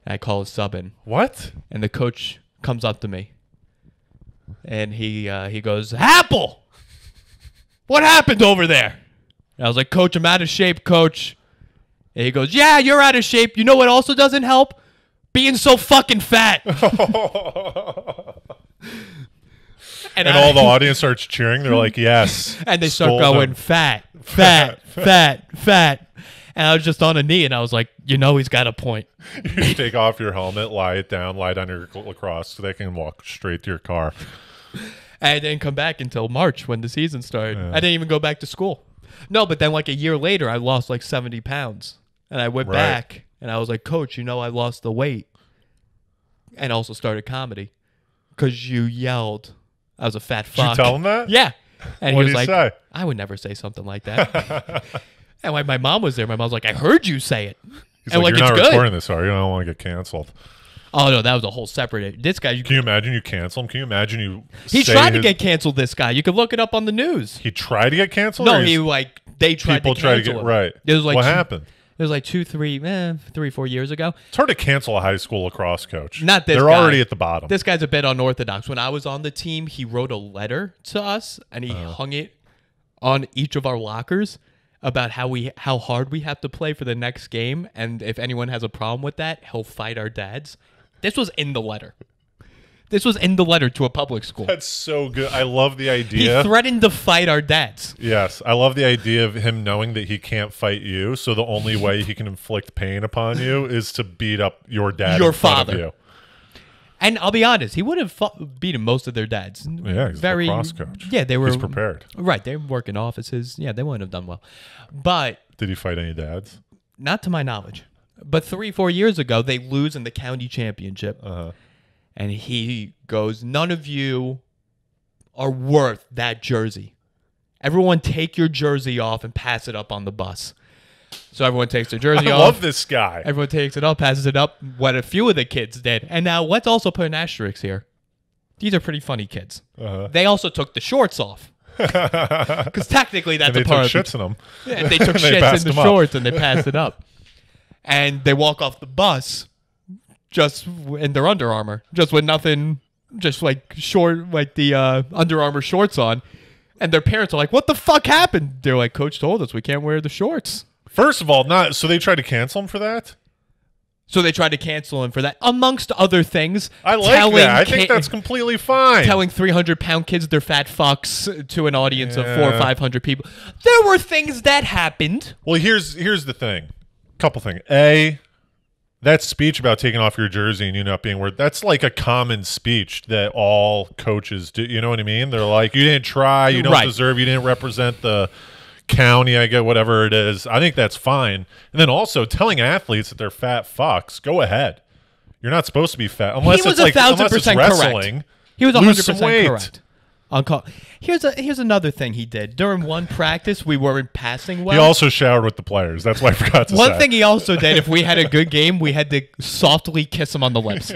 And I call a sub in, What? and the coach comes up to me, and he uh, he goes, "Happel, what happened over there?" And I was like, "Coach, I'm out of shape, coach." And he goes, "Yeah, you're out of shape. You know what also doesn't help? Being so fucking fat." And I- all the audience starts cheering. They're like, yes. and they start going him. fat, fat, fat, fat. And I was just on a knee, and I was like, "You know, he's got a point." You take off your helmet, lie it down, lie down your lacrosse so they can walk straight to your car. And I didn't come back until March when the season started. I didn't even go back to school. No, but then like a year later, I lost like 70 pounds. And I went Right. back and I was like, Coach, you know, I lost the weight. And also started comedy because you yelled I was a fat Did fuck. you tell him that? Yeah. And What he was did like, say? I would never say something like that. and when my mom was there, my mom was like, I heard you say it. He's and like, like, you're it's not good. recording this, are you? I don't want to get canceled. Oh, no, that was a whole separate. This guy, you, Can you imagine you cancel him? Can you imagine you? he tried to his- get canceled, this guy. You could look it up on the news. He tried to get canceled. No, he like they tried people to try to get him. right. It was like what happened? It was like two, three, eh, three, four years ago. It's hard to cancel a high school lacrosse coach. Not this They're guy. already at the bottom. This guy's a bit unorthodox. When I was on the team, he wrote a letter to us and he Uh-huh. hung it on each of our lockers about how we how hard we have to play for the next game, and if anyone has a problem with that, he'll fight our dads. This was in the letter. This was in the letter to a public school. That's so good. I love the idea. He threatened to fight our dads. yes, I love the idea of him knowing that he can't fight you. So the only way he can inflict pain upon you is to beat up your dad, Your in front of father. you. And I'll be honest, he would have fought, beaten most of their dads. Yeah, he's a very lacrosse coach. Yeah, they were He's prepared. Right, they work in offices. Yeah, they wouldn't have done well, but Did he fight any dads? not to my knowledge. But three, four years ago, they lose in the county championship, Uh-huh. And he goes, "None of you are worth that jersey. Everyone, take your jersey off and pass it up on the bus." So everyone takes their jersey I off. love this guy. Everyone takes it up, passes it up. What a few of the kids did. And now let's also put an asterisk here. These are pretty funny kids. Uh-huh. They also took the shorts off. Because technically that's and they a took part of the shits in him. yeah, they took shits in the them up. shorts and they passed it up. And they walk off the bus just in their Under Armour, just with nothing, just like short, like the uh, Under Armour shorts on. And their parents are like, "What the fuck happened?" They're like, "Coach told us we can't wear the shorts." First of all, not so they tried to cancel him for that. So they tried to cancel him for that, amongst other things. I like that. I think that's completely fine. telling 300 pound kids they're fat fucks to an audience of four or 500 people. There were things that happened. Well, here's here's the thing. Couple things. A that speech about taking off your jersey and you not being worth that's like a common speech that all coaches do. You know what I mean? They're like, you didn't try, you don't Right. deserve, you didn't represent the county, I get whatever it is. I think that's fine. And then also telling athletes that they're fat fucks, go ahead. You're not supposed to be fat unless he was it's a like thousand unless it's percent wrestling. correct. He was Lose hundred some percent weight. correct. On call. Here's a here's another thing he did during one practice. We weren't passing well. He also showered with the players. That's why I forgot to one say. thing he also did, if we had a good game, we had to softly kiss him on the lips,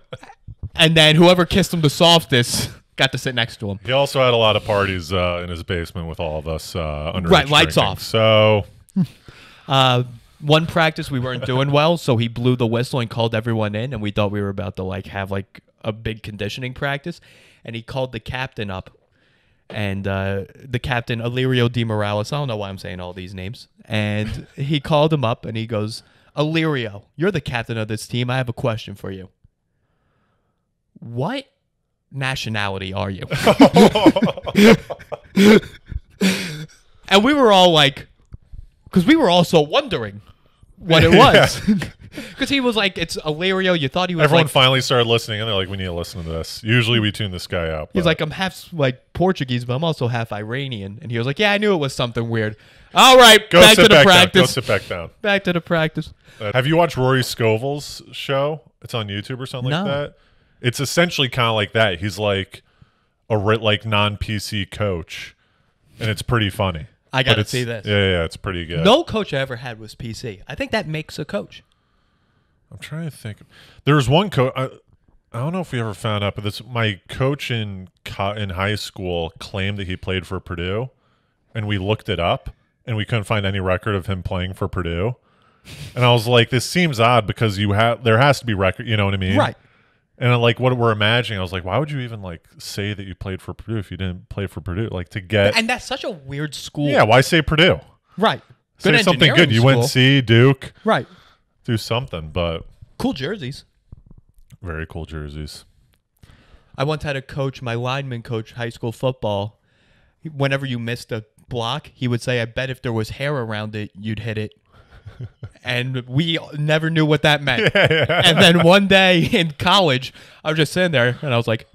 and then whoever kissed him the softest got to sit next to him. He also had a lot of parties uh, in his basement with all of us uh, under Right, lights off. So Uh, one practice we weren't doing well, so he blew the whistle and called everyone in, and we thought we were about to like have like a big conditioning practice, and he called the captain up, and uh, the captain Illyrio Di Morales. I don't know why I'm saying all these names, and he called him up and he goes, "Illyrio, you're the captain of this team. I have a question for you. What nationality are you?" and we were all like, because we were also wondering what it was. Because he was like, it's Illyrio. You thought he was everyone like, finally started listening, and they're like, "We need to listen to this." Usually, we tune this guy out. he's like, I'm half like Portuguese, but I'm also half Iranian. And he was like, yeah, I knew it was something weird. All right, "Go back sit to the back down. Go practice. sit back down." Back to the practice. Uh, have you watched Rory Scovel's show? It's on YouTube or something No. like that. It's essentially kind of like that. He's like a like non PC coach, and it's pretty funny. I gotta see this. Yeah, yeah, it's pretty good. No coach I ever had was PC. I think that makes a coach. I'm trying to think. There was one coach. I, I don't know if we ever found out, but this my coach in co- in high school claimed that he played for Purdue, and we looked it up, and we couldn't find any record of him playing for Purdue. And I was like, this seems odd because you have there has to be record. You know what I mean? Right. And like what we're imagining, I was like, why would you even like say that you played for Purdue if you didn't play for Purdue? Like to get And that's such a weird school. yeah, why say Purdue? Right. Say something good. You school. UNC, Duke, Right. Do something. But Cool jerseys. very cool jerseys. I once had a coach, my lineman coach, high school football. Whenever you missed a block, he would say, I bet if there was hair around it, you'd hit it. and we never knew what that meant. And then one day in college, I was just sitting there and I was like,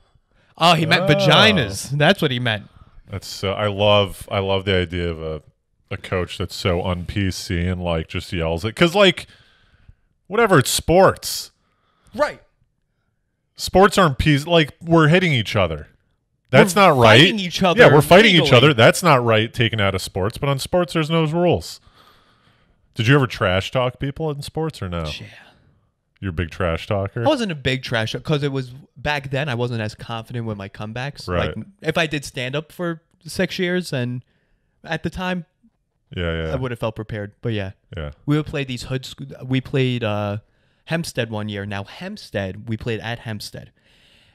oh, he meant Oh. vaginas. That's what he meant. That's so. I love. I love the idea of a a coach that's so un PC and like just yells it because like whatever it's sports. Right. Sports aren't peace. Like we're hitting each other. That's We're not right. fighting each other Yeah, we're fighting each legally. other. That's not right. Taken out of sports, but on sports, there's no rules. Did you ever trash talk people in sports or no? Yeah. You're a big trash talker. I wasn't a big trash because it was back then. I wasn't as confident with my comebacks. Right. Like if I did stand up for six years and at the time yeah, yeah, I would have felt prepared. But yeah, yeah. we would play these hood. Sc- we played uh, Hempstead one year. Now Hempstead, we played at Hempstead,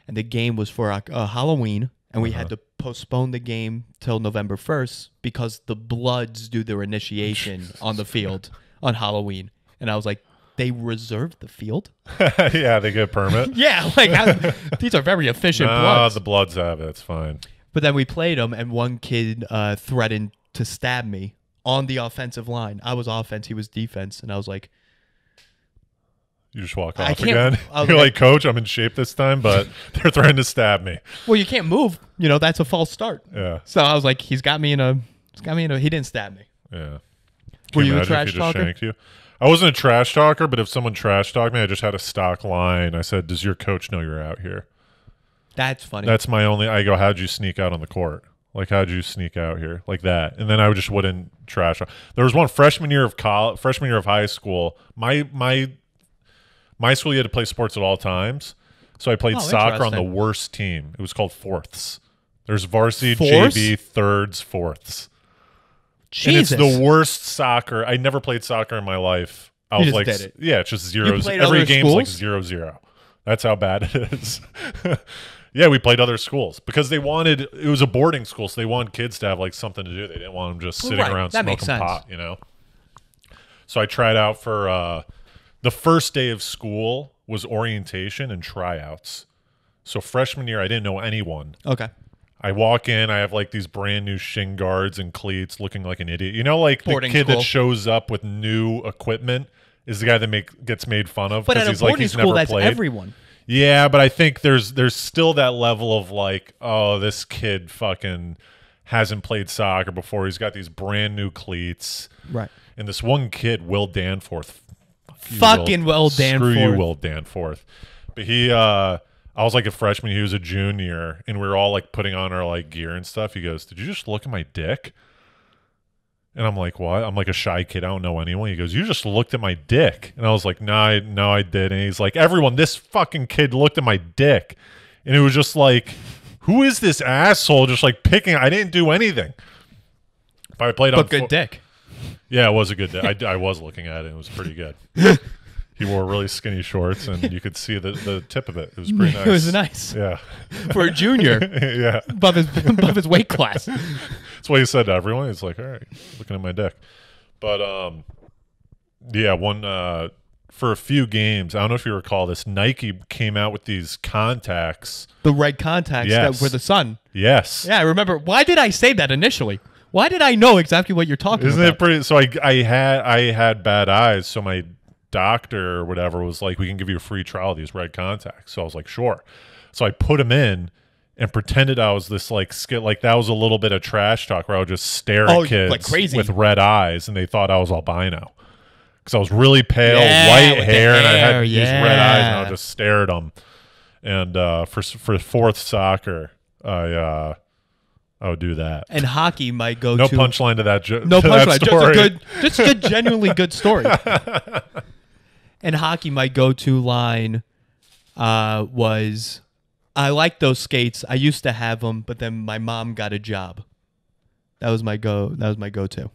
and the game was for uh, Halloween, and we had to postpone the game till November first because the Bloods do their initiation on the field on Halloween, and I was like, they reserved the field. yeah, they get a permit. Yeah, like I, these are very efficient Ah, Bloods. the Bloods have it. It's fine. But then we played them, and one kid uh, threatened to stab me on the offensive line. I was offense, he was defense, and I was like, You just walk off again. I was You're like- Coach, I'm in shape this time, but they're threatening to stab me. "Well, you can't move. You know that's a false start." Yeah, So I was like, "He's got me in a, he's got me in a." He didn't stab me. yeah. Were Can you a trash he talker? you? I wasn't a trash talker, but if someone trash talked me, I just had a stock line. I said, "Does your coach know you're out here?" That's funny. That's my only. I go, "How'd you sneak out on the court? Like, how'd you sneak out here like that?" And then I just wouldn't trash. There was one freshman year of college, freshman year of high school. My my my school, you had to play sports at all times. So I played Oh, soccer on the worst team. It was called fourths. There's varsity, Fourths? JV, thirds, fourths. Jesus. And it's the worst soccer. I never played soccer in my life. I was like, it. yeah, it's just zero. played Every game's like zero zero. That's how bad it is. Yeah, we played other schools because they wanted. It was a boarding school, so they wanted kids to have like something to do. They didn't want them just sitting right. around That smoking pot. You know. So I tried out for uh, the first day of school was orientation and tryouts. So freshman year, I didn't know anyone. Okay. I walk in, I have like these brand new shin guards and cleats, looking like an idiot. You know, like Boarding the kid school. that shows up with new equipment is the guy that make gets made fun of a he's like boarding he's school, never that's played. everyone. Yeah, but I think there's there's still that level of like, oh, this kid fucking hasn't played soccer before. He's got these brand new cleats, Right. and this one kid, Will Danforth, fuck you, Fucking Will Danforth, Screw you, Will Danforth. But he, uh, I was like a freshman. He was a junior, and we were all like putting on our like gear and stuff. He goes, "Did you just look at my dick?" And I'm like, "What?" I'm like a shy kid. I don't know anyone. He goes, "You just looked at my dick," and I was like, "No, I, no, I didn't." He's like, "Everyone, this fucking kid looked at my dick," and it was just like, "Who is this asshole?" Just like picking. I didn't do anything. But I played on good dick. yeah, it was a good day. I, I was looking at it. It was pretty good. he wore really skinny shorts, and you could see the, the tip of it. It was pretty nice. It was nice Yeah, for a junior yeah. above his above his weight class. That's what he said to everyone. He's like, "All right, looking at my dick." But um, yeah, one uh, for a few games. I don't know if you recall this. Nike came out with these contacts. The red contacts Yes. that were the sun. Yes. Yeah, I remember. Why did I say that initially? Why did I know exactly what you're talking Isn't about? it pretty? So I I had I had bad eyes, so my doctor or whatever was like, "We can give you a free trial of these red contacts." So I was like, "Sure." So I put them in and pretended I was this like skit. Like that was a little bit of trash talk where I would just stare Oh, at kids like crazy. with red eyes, and they thought I was albino because I was really pale, Yeah, white the hair, and I hair, had these red eyes, and I would just stare at them. And uh, for for fourth soccer, I uh, I would do that. and hockey might go to No to punchline to that joke. no to that punchline. Just a good, just a genuinely good story. and hockey, my go-to line uh, was, "I like those skates. I used to have them, but then my mom got a job." That was my go. That was my go-to.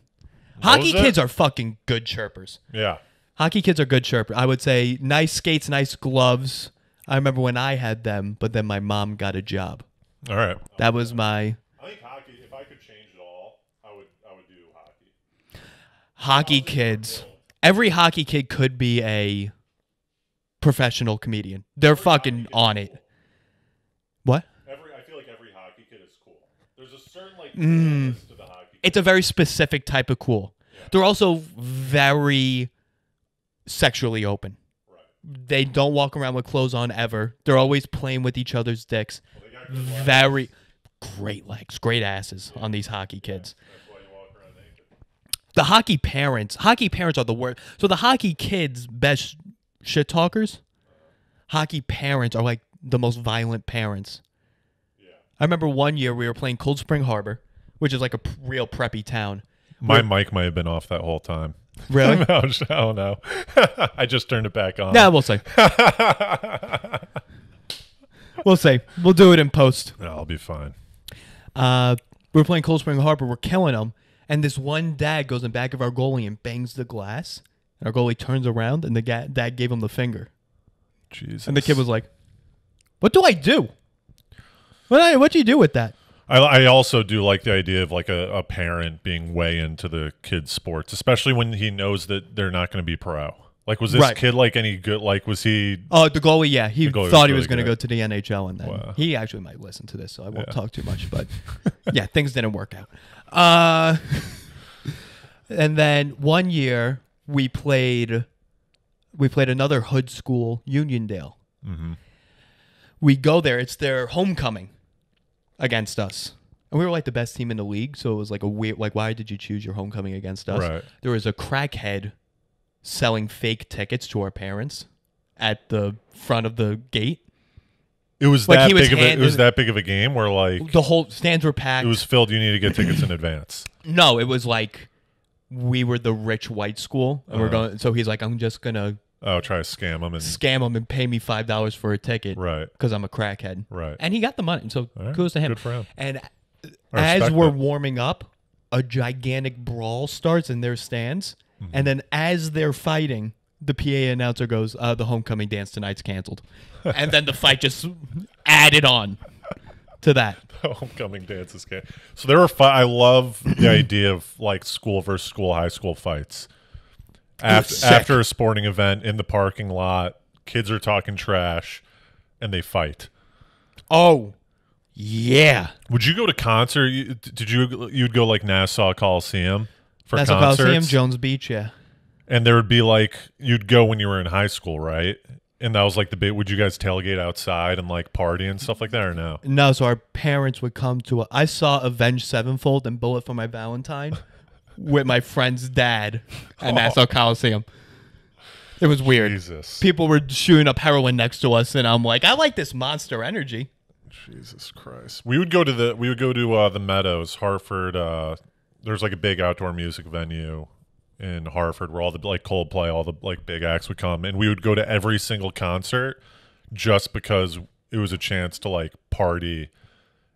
Hockey kids are fucking good chirpers. Yeah. Hockey kids are good chirpers. I would say nice skates, nice gloves. I remember when I had them, but then my mom got a job. All right. That was my I think hockey. If I could change it all, I would. I would do hockey. Hockey kids. Every hockey kid could be a professional comedian. They're fucking on it. What? Every. I feel like every hockey kid is cool. There's a certain like Mm. to the hockey. It's a very specific type of cool. They're also very sexually open. They don't walk around with clothes on ever. They're always playing with each other's dicks. Very great legs, great asses on these hockey kids. That's why you walk around naked. The hockey parents hockey parents are the worst so the hockey kids best shit talkers hockey parents are like the most violent parents Yeah. i remember one year we were playing cold spring harbor which is like a p- real preppy town My mic might have been off that whole time. really No, don't know. I just turned it back on. yeah we'll see we'll see we'll do it in post No, I'll be fine. uh, we were playing Cold Spring Harbor. We're killing them, and this one dad goes in back of our goalie and bangs the glass. And our goalie turns around, and the ga- dad gave him the finger. Jesus. And the kid was like, "What do I do? What I what do you do with that?" I, I also do like the idea of like a, a parent being way into the kid's sports, especially when he knows that they're not going to be pro. Like, was this Right. kid like any good? Like, was he? Oh, the goalie, yeah, he goalie thought was he really was going to go to the NHL, and then Wow. he actually might listen to this, so I won't Yeah. talk too much. But yeah, things didn't work out. Uh, and then one year we played, we played another hood school, Uniondale. Mhm. We go there; it's their homecoming against us. And we were like the best team in the league, so it was like a weird like why did you choose your homecoming against us? Right. There was a crackhead selling fake tickets to our parents at the front of the gate. It was Like, that he was big of a, it was that big of a game where like The whole stands were packed. it was filled. You need to get tickets in advance. no, it was like we were the rich white school, and we're Uh-huh. going. So he's like, I'm just gonna Oh, try to scam them and scam him and pay me five dollars for a ticket right, because I'm a crackhead. right. And he got the money, so right, kudos to him. Good for him. And as we're that. warming up, a gigantic brawl starts in their stands, Mm-hmm. and then as they're fighting, the PA announcer goes, uh, "The homecoming dance tonight's canceled," and then the fight just added on to that. The homecoming dance is canceled. So there were. Fi- I love the idea of like school versus school, high school fights. After after a sporting event in the parking lot, kids are talking trash, and they fight. Oh, yeah. Would you go to concert? Did you you'd go like Nassau Coliseum for Nassau concerts? Coliseum, Jones Beach. Yeah. and there would be like you'd go when you were in high school, right? And that was like the bit. Would you guys tailgate outside and like party and stuff like that, or no? No, so our parents would come to. A, I saw Avenged Sevenfold and Bullet for My Valentine with my friend's dad at Nassau Coliseum. It was weird. Jesus, People were shooting up heroin next to us, and I'm like, I like this monster energy. Jesus Christ. We would go to the we would go to uh, the Meadows, Hartford. Uh, there's like a big outdoor music venue in Hartford where all the like Coldplay, all the like big acts would come, and we would go to every single concert just because it was a chance to like party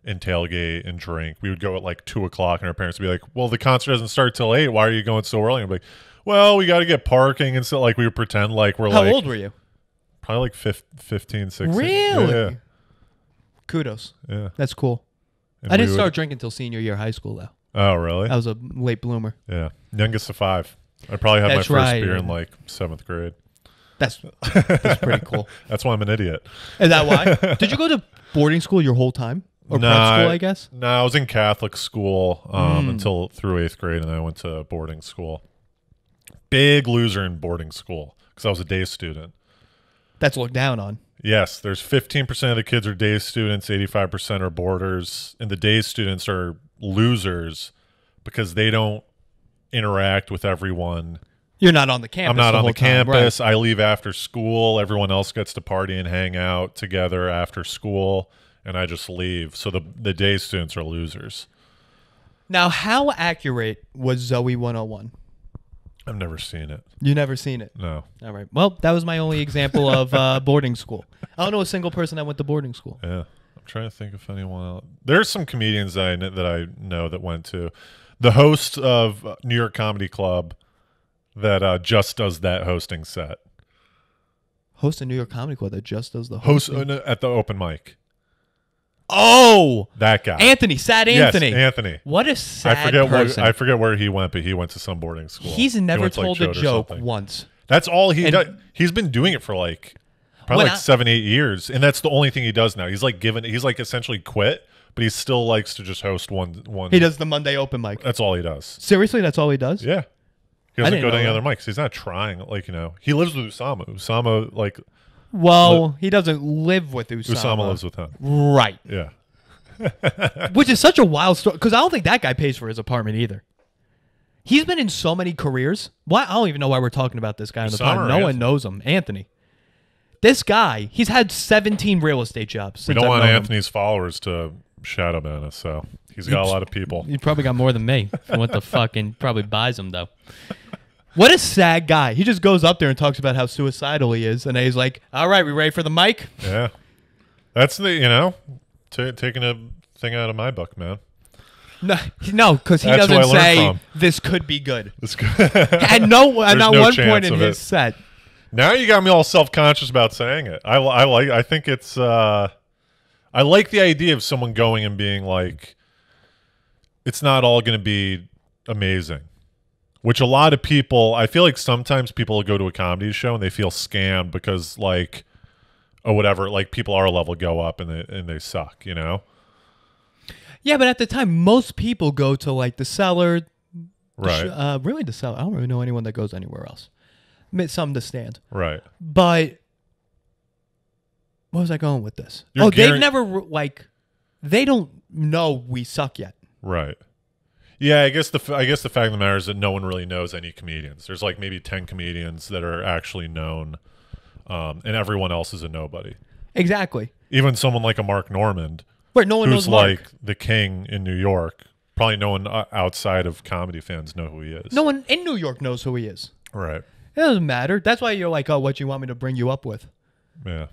and tailgate and drink. We would go at like two o'clock, and our parents would be like, "Well, the concert doesn't start till eight. Why are you going so early?" Be like, "Well, we got to get parking," and so like we would pretend like we're How like old were you? probably like fif- 15, 16. Really? Yeah, Kudos. yeah. That's cool. And I didn't would- start drinking until senior year of high school, though. Oh, really? I was a late bloomer. Yeah, youngest of five. I probably had That's my first right. beer in like seventh grade. That's that's pretty cool. That's why I'm an idiot. Is that why? Did you go to boarding school your whole time or prep Nah, school? I guess. No, I was in Catholic school um, Hmm. until through eighth grade, and then I went to boarding school. Big loser in boarding school because I was a day student. That's looked down on. Yes, there's 15% of the kids are day students, 85% are boarders, and the day students are losers because they don't interact with everyone You're not on the campus. I'm not the on the time, right. campus. I leave after school. Everyone else gets to party and hang out together after school, and I just leave. So the the day students are losers. Now, how accurate was Zoe 101? I've never seen it. You never seen it. No. All right. Well, that was my only example of uh, boarding school. I don't know a single person that went to boarding school. Yeah. Trying to think if anyone else. There's some comedians that I that I know that went to. The host of New York Comedy Club that uh, just does that hosting set. Host a New York Comedy Club that just does the Host hosting. uh, at the open mic. Oh, That guy. Anthony, sad Yes, Anthony. Anthony. What a sad I forget person. where I forget where he went, but he went to some boarding school. He's He never went to, like, told a joke once. That's all he And- does. He's been doing it for like probably When like I- seven, eight years, and that's the only thing he does now. He's like given. He's like essentially quit, but he still likes to just host one. One. He does the Monday open mic. That's all he does. Seriously, that's all he does? Yeah. He doesn't go to any that. other mics. He's not trying. Like you know, he lives with Usama. Usama like Well, he doesn't live with Usama. Usama lives with him. Right. Yeah. Which is such a wild story because I don't think that guy pays for his apartment either. He's been in so many careers. Why I don't even know why we're talking about this guy on the Usama pod. or No one knows him. Anthony. This guy, he's had 17 real estate jobs. We don't I've want known him. Anthony's followers to shadow ban us, so he's got a lot of people. He probably got more than me. what the fucking probably buys him though. What a sad guy. He just goes up there and talks about how suicidal he is, and then he's like, "All right, we ready for the mic?" Yeah. That's the you know, ta taking a thing out of my book, man. No, no, because he That's doesn't say this could be good. This guy- And no, at not no one point in his it. set. Now you got me all self conscious about saying it. I, I like. I think it's. uh I like the idea of someone going and being like, it's not all going to be amazing. Which a lot of people, I feel like sometimes people go to a comedy show and they feel scammed because like, or whatever, like people our level go up and they and they suck. You know, Yeah, but at the time, most people go to like the cellar. the right? uh, really, the cellar. I don't really know anyone that goes anywhere else. Mi- Some to stand, right. but what was I going with this? You're oh, they've guaran- never like. They don't know we suck yet. Right. Yeah, I guess the f- I guess the fact of the matter is that no one really knows any comedians. There's like maybe ten comedians that are actually known, um, and everyone else is a nobody. Exactly. Even someone like a Mark Normand, Wait, no one who's knows Mark. like the king in New York. Probably no one uh, outside of comedy fans know who he is. no one in New York knows who he is. Right. It doesn't matter. That's why you're like, oh, what you want me to bring you up with? Yeah.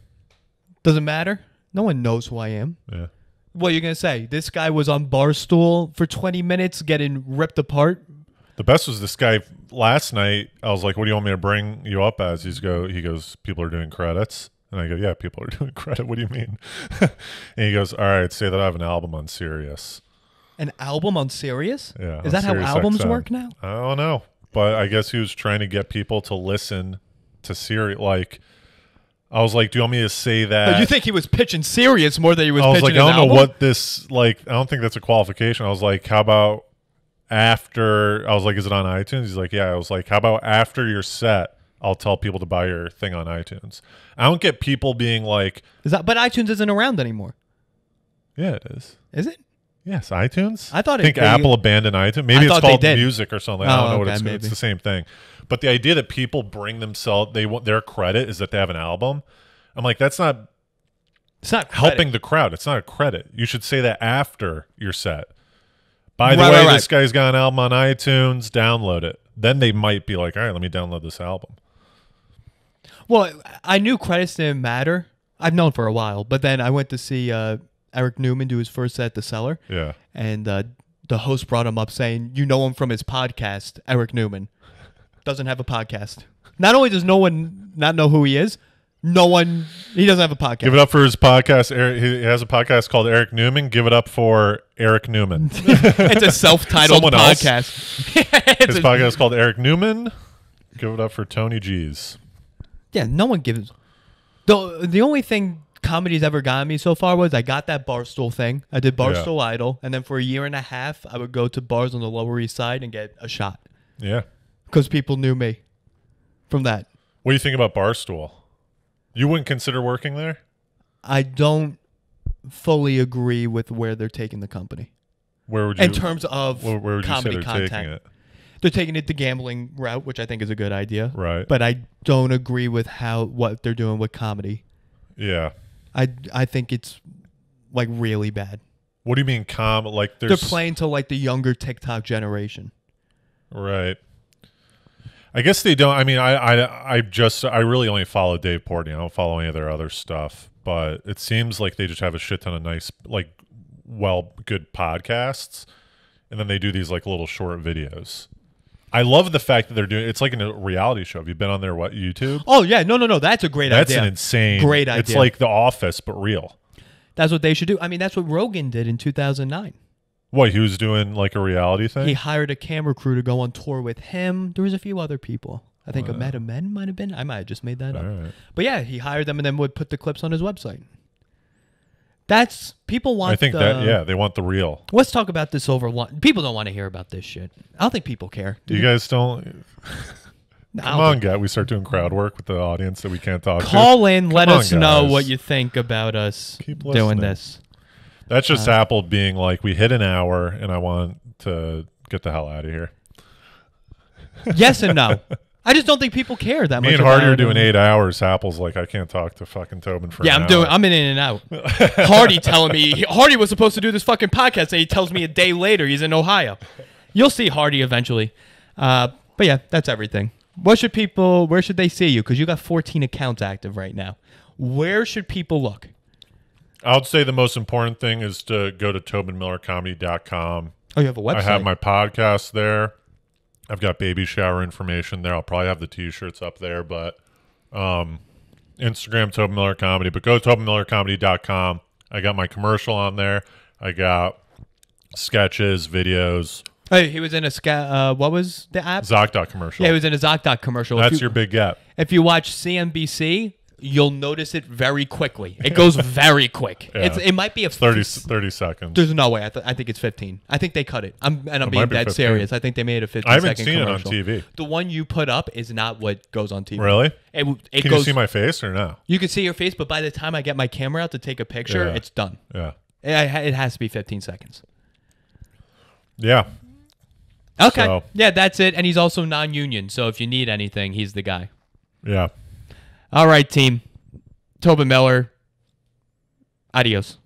Doesn't matter. No one knows who I am. Yeah. What are you gonna say? This guy was on Barstool for 20 minutes, getting ripped apart The best was this guy last night. I was like, "What do you want me to bring you up as?" He's go. He goes, "People are doing credits," and I go, "Yeah, people are doing credit. What do you mean?" and he goes, "All right, say that I have an album on Sirius." An album on Sirius? Yeah, Is that how albums XM. work now? I don't know, but I guess he was trying to get people to listen to Sirius. Like, I was like, "Do you want me to say that?" But you think he was pitching Sirius more than he was I was pitching like, I don't know what this like. I don't think that's a qualification. I was like, how about after? I was like, is it on iTunes? He's like, yeah. I was like, how about after your set? I'll tell people to buy your thing on iTunes. I don't get people being like, Is that, but iTunes isn't around anymore, yeah, it is. is it? Yes, iTunes. I thought it- think they- Apple abandoned iTunes. Maybe I it's called music or something. I Oh, don't know what it's. maybe. It's the same thing. But the idea that people bring themselves, they want their credit is that they have an album. I'm like, that's not It's not helping the crowd. It's not a credit. You should say that after your set. By the Right, way, right, this guy's got an album on iTunes. Download it. Then they might be like, all right, let me download this album. Well, I knew credits didn't matter. I've known for a while, but then I went to see uh, Eric Newman do his first set at the Cellar, Yeah. and uh, the host brought him up saying, "You know him from his podcast, Eric Newman. Doesn't have a podcast. Not only does no one not know who he is, no one he doesn't have a podcast. Give it up for his podcast. Eric, he has a podcast called Eric Newman. Give it up for Eric Newman. it's a self-titled podcast. His a- podcast is called Eric Newman. Give it up for Tony G's. Yeah, no one gives. The the only thing comedy's ever gotten me so far was I got that barstool thing. I did barstool idol, and then for a year and a half, I would go to bars on the Lower East Side and get a shot Yeah. because people knew me from that. What do you think about Barstool? You wouldn't consider working there? I don't fully agree with where they're taking the company Where would you? in terms of where, where would you say comedy they're content. taking it? They're taking it the gambling route, which I think is a good idea. Right. But I don't agree with how what they're doing with comedy. Yeah. I I think it's like really bad. What do you mean com? Like They're playing to like the younger TikTok generation. right. I guess they don't. I mean, I, I I just I really only follow Dave Portnoy. I don't follow any of their other stuff. But it seems like they just have a shit ton of nice, like, well, good podcasts, and then they do these like little short videos. I love the fact that they're doing. It's like a reality show. Have you been on their what YouTube? Oh yeah, no, no, no. That's a great That's idea. an insane. Great idea. It's like The Office, but real. that's what they should do. I mean, that's what Rogan did in 2009. What he was doing like a reality thing. He hired a camera crew to go on tour with him. There was a few other people. I think a Meta Men might have been. I might have just made that up. Right. But yeah, he hired them and then would put the clips on his website. That's people want. I think the, that yeah, they want the real. Let's talk about this over lunch. People don't want to hear about this shit. I don't think people care. Do You guys don't come don't on, get we start doing crowd work with the audience that we can't talk to. Call in. Let Come on, us know what you think about us Keep doing this. That's just Uh, Happel being like, we hit an hour, and I want to get the hell out of here. Yes and no. I just don't think people care that Me much. and Hardy are doing eight hours. Happel's like, I can't talk to fucking Tobin for. Yeah, I'm doing. I'm in and out. Hardy telling me he- Hardy was supposed to do this fucking podcast, and he tells me a day later he's in Ohio. You'll see Hardy eventually. Uh, but yeah, that's everything. What should people? Where should they see you? Because you got 14 accounts active right now. Where should people look? I would say the most important thing is to go to TobinMillerComedy.com. Oh, you have a website. I have my podcast there. I've got baby shower information there. I'll probably have the t-shirts up there, but um, Instagram Tobin Miller Comedy. But go to TobinMillerComedy.com. I got my commercial on there. I got sketches, videos, Hey, he was in a ska. Uh, what was the app? ZocDoc commercial. Yeah, he was in a ZocDoc commercial. That's you- your big gap. If you watch CNBC, you'll notice it very quickly. It goes very quick. Yeah. It's, it might be a 30, 30 seconds. There's no way. I, th- I think it's 15. I think they cut it. I'm and I'm It being be dead 15. serious. I think they made a 15 I haven't second seen it on. TV. The one you put up is not what goes on TV. Really? It, it Can goes. you see my face or no? you can see your face, but by the time I get my camera out to take a picture, Yeah. it's done. Yeah. It, it has to be 15 seconds. Yeah. Okay. So- Yeah, that's it. And he's also non-union, so if you need anything, he's the guy. Yeah. All right, team. Tobin Miller. Adios.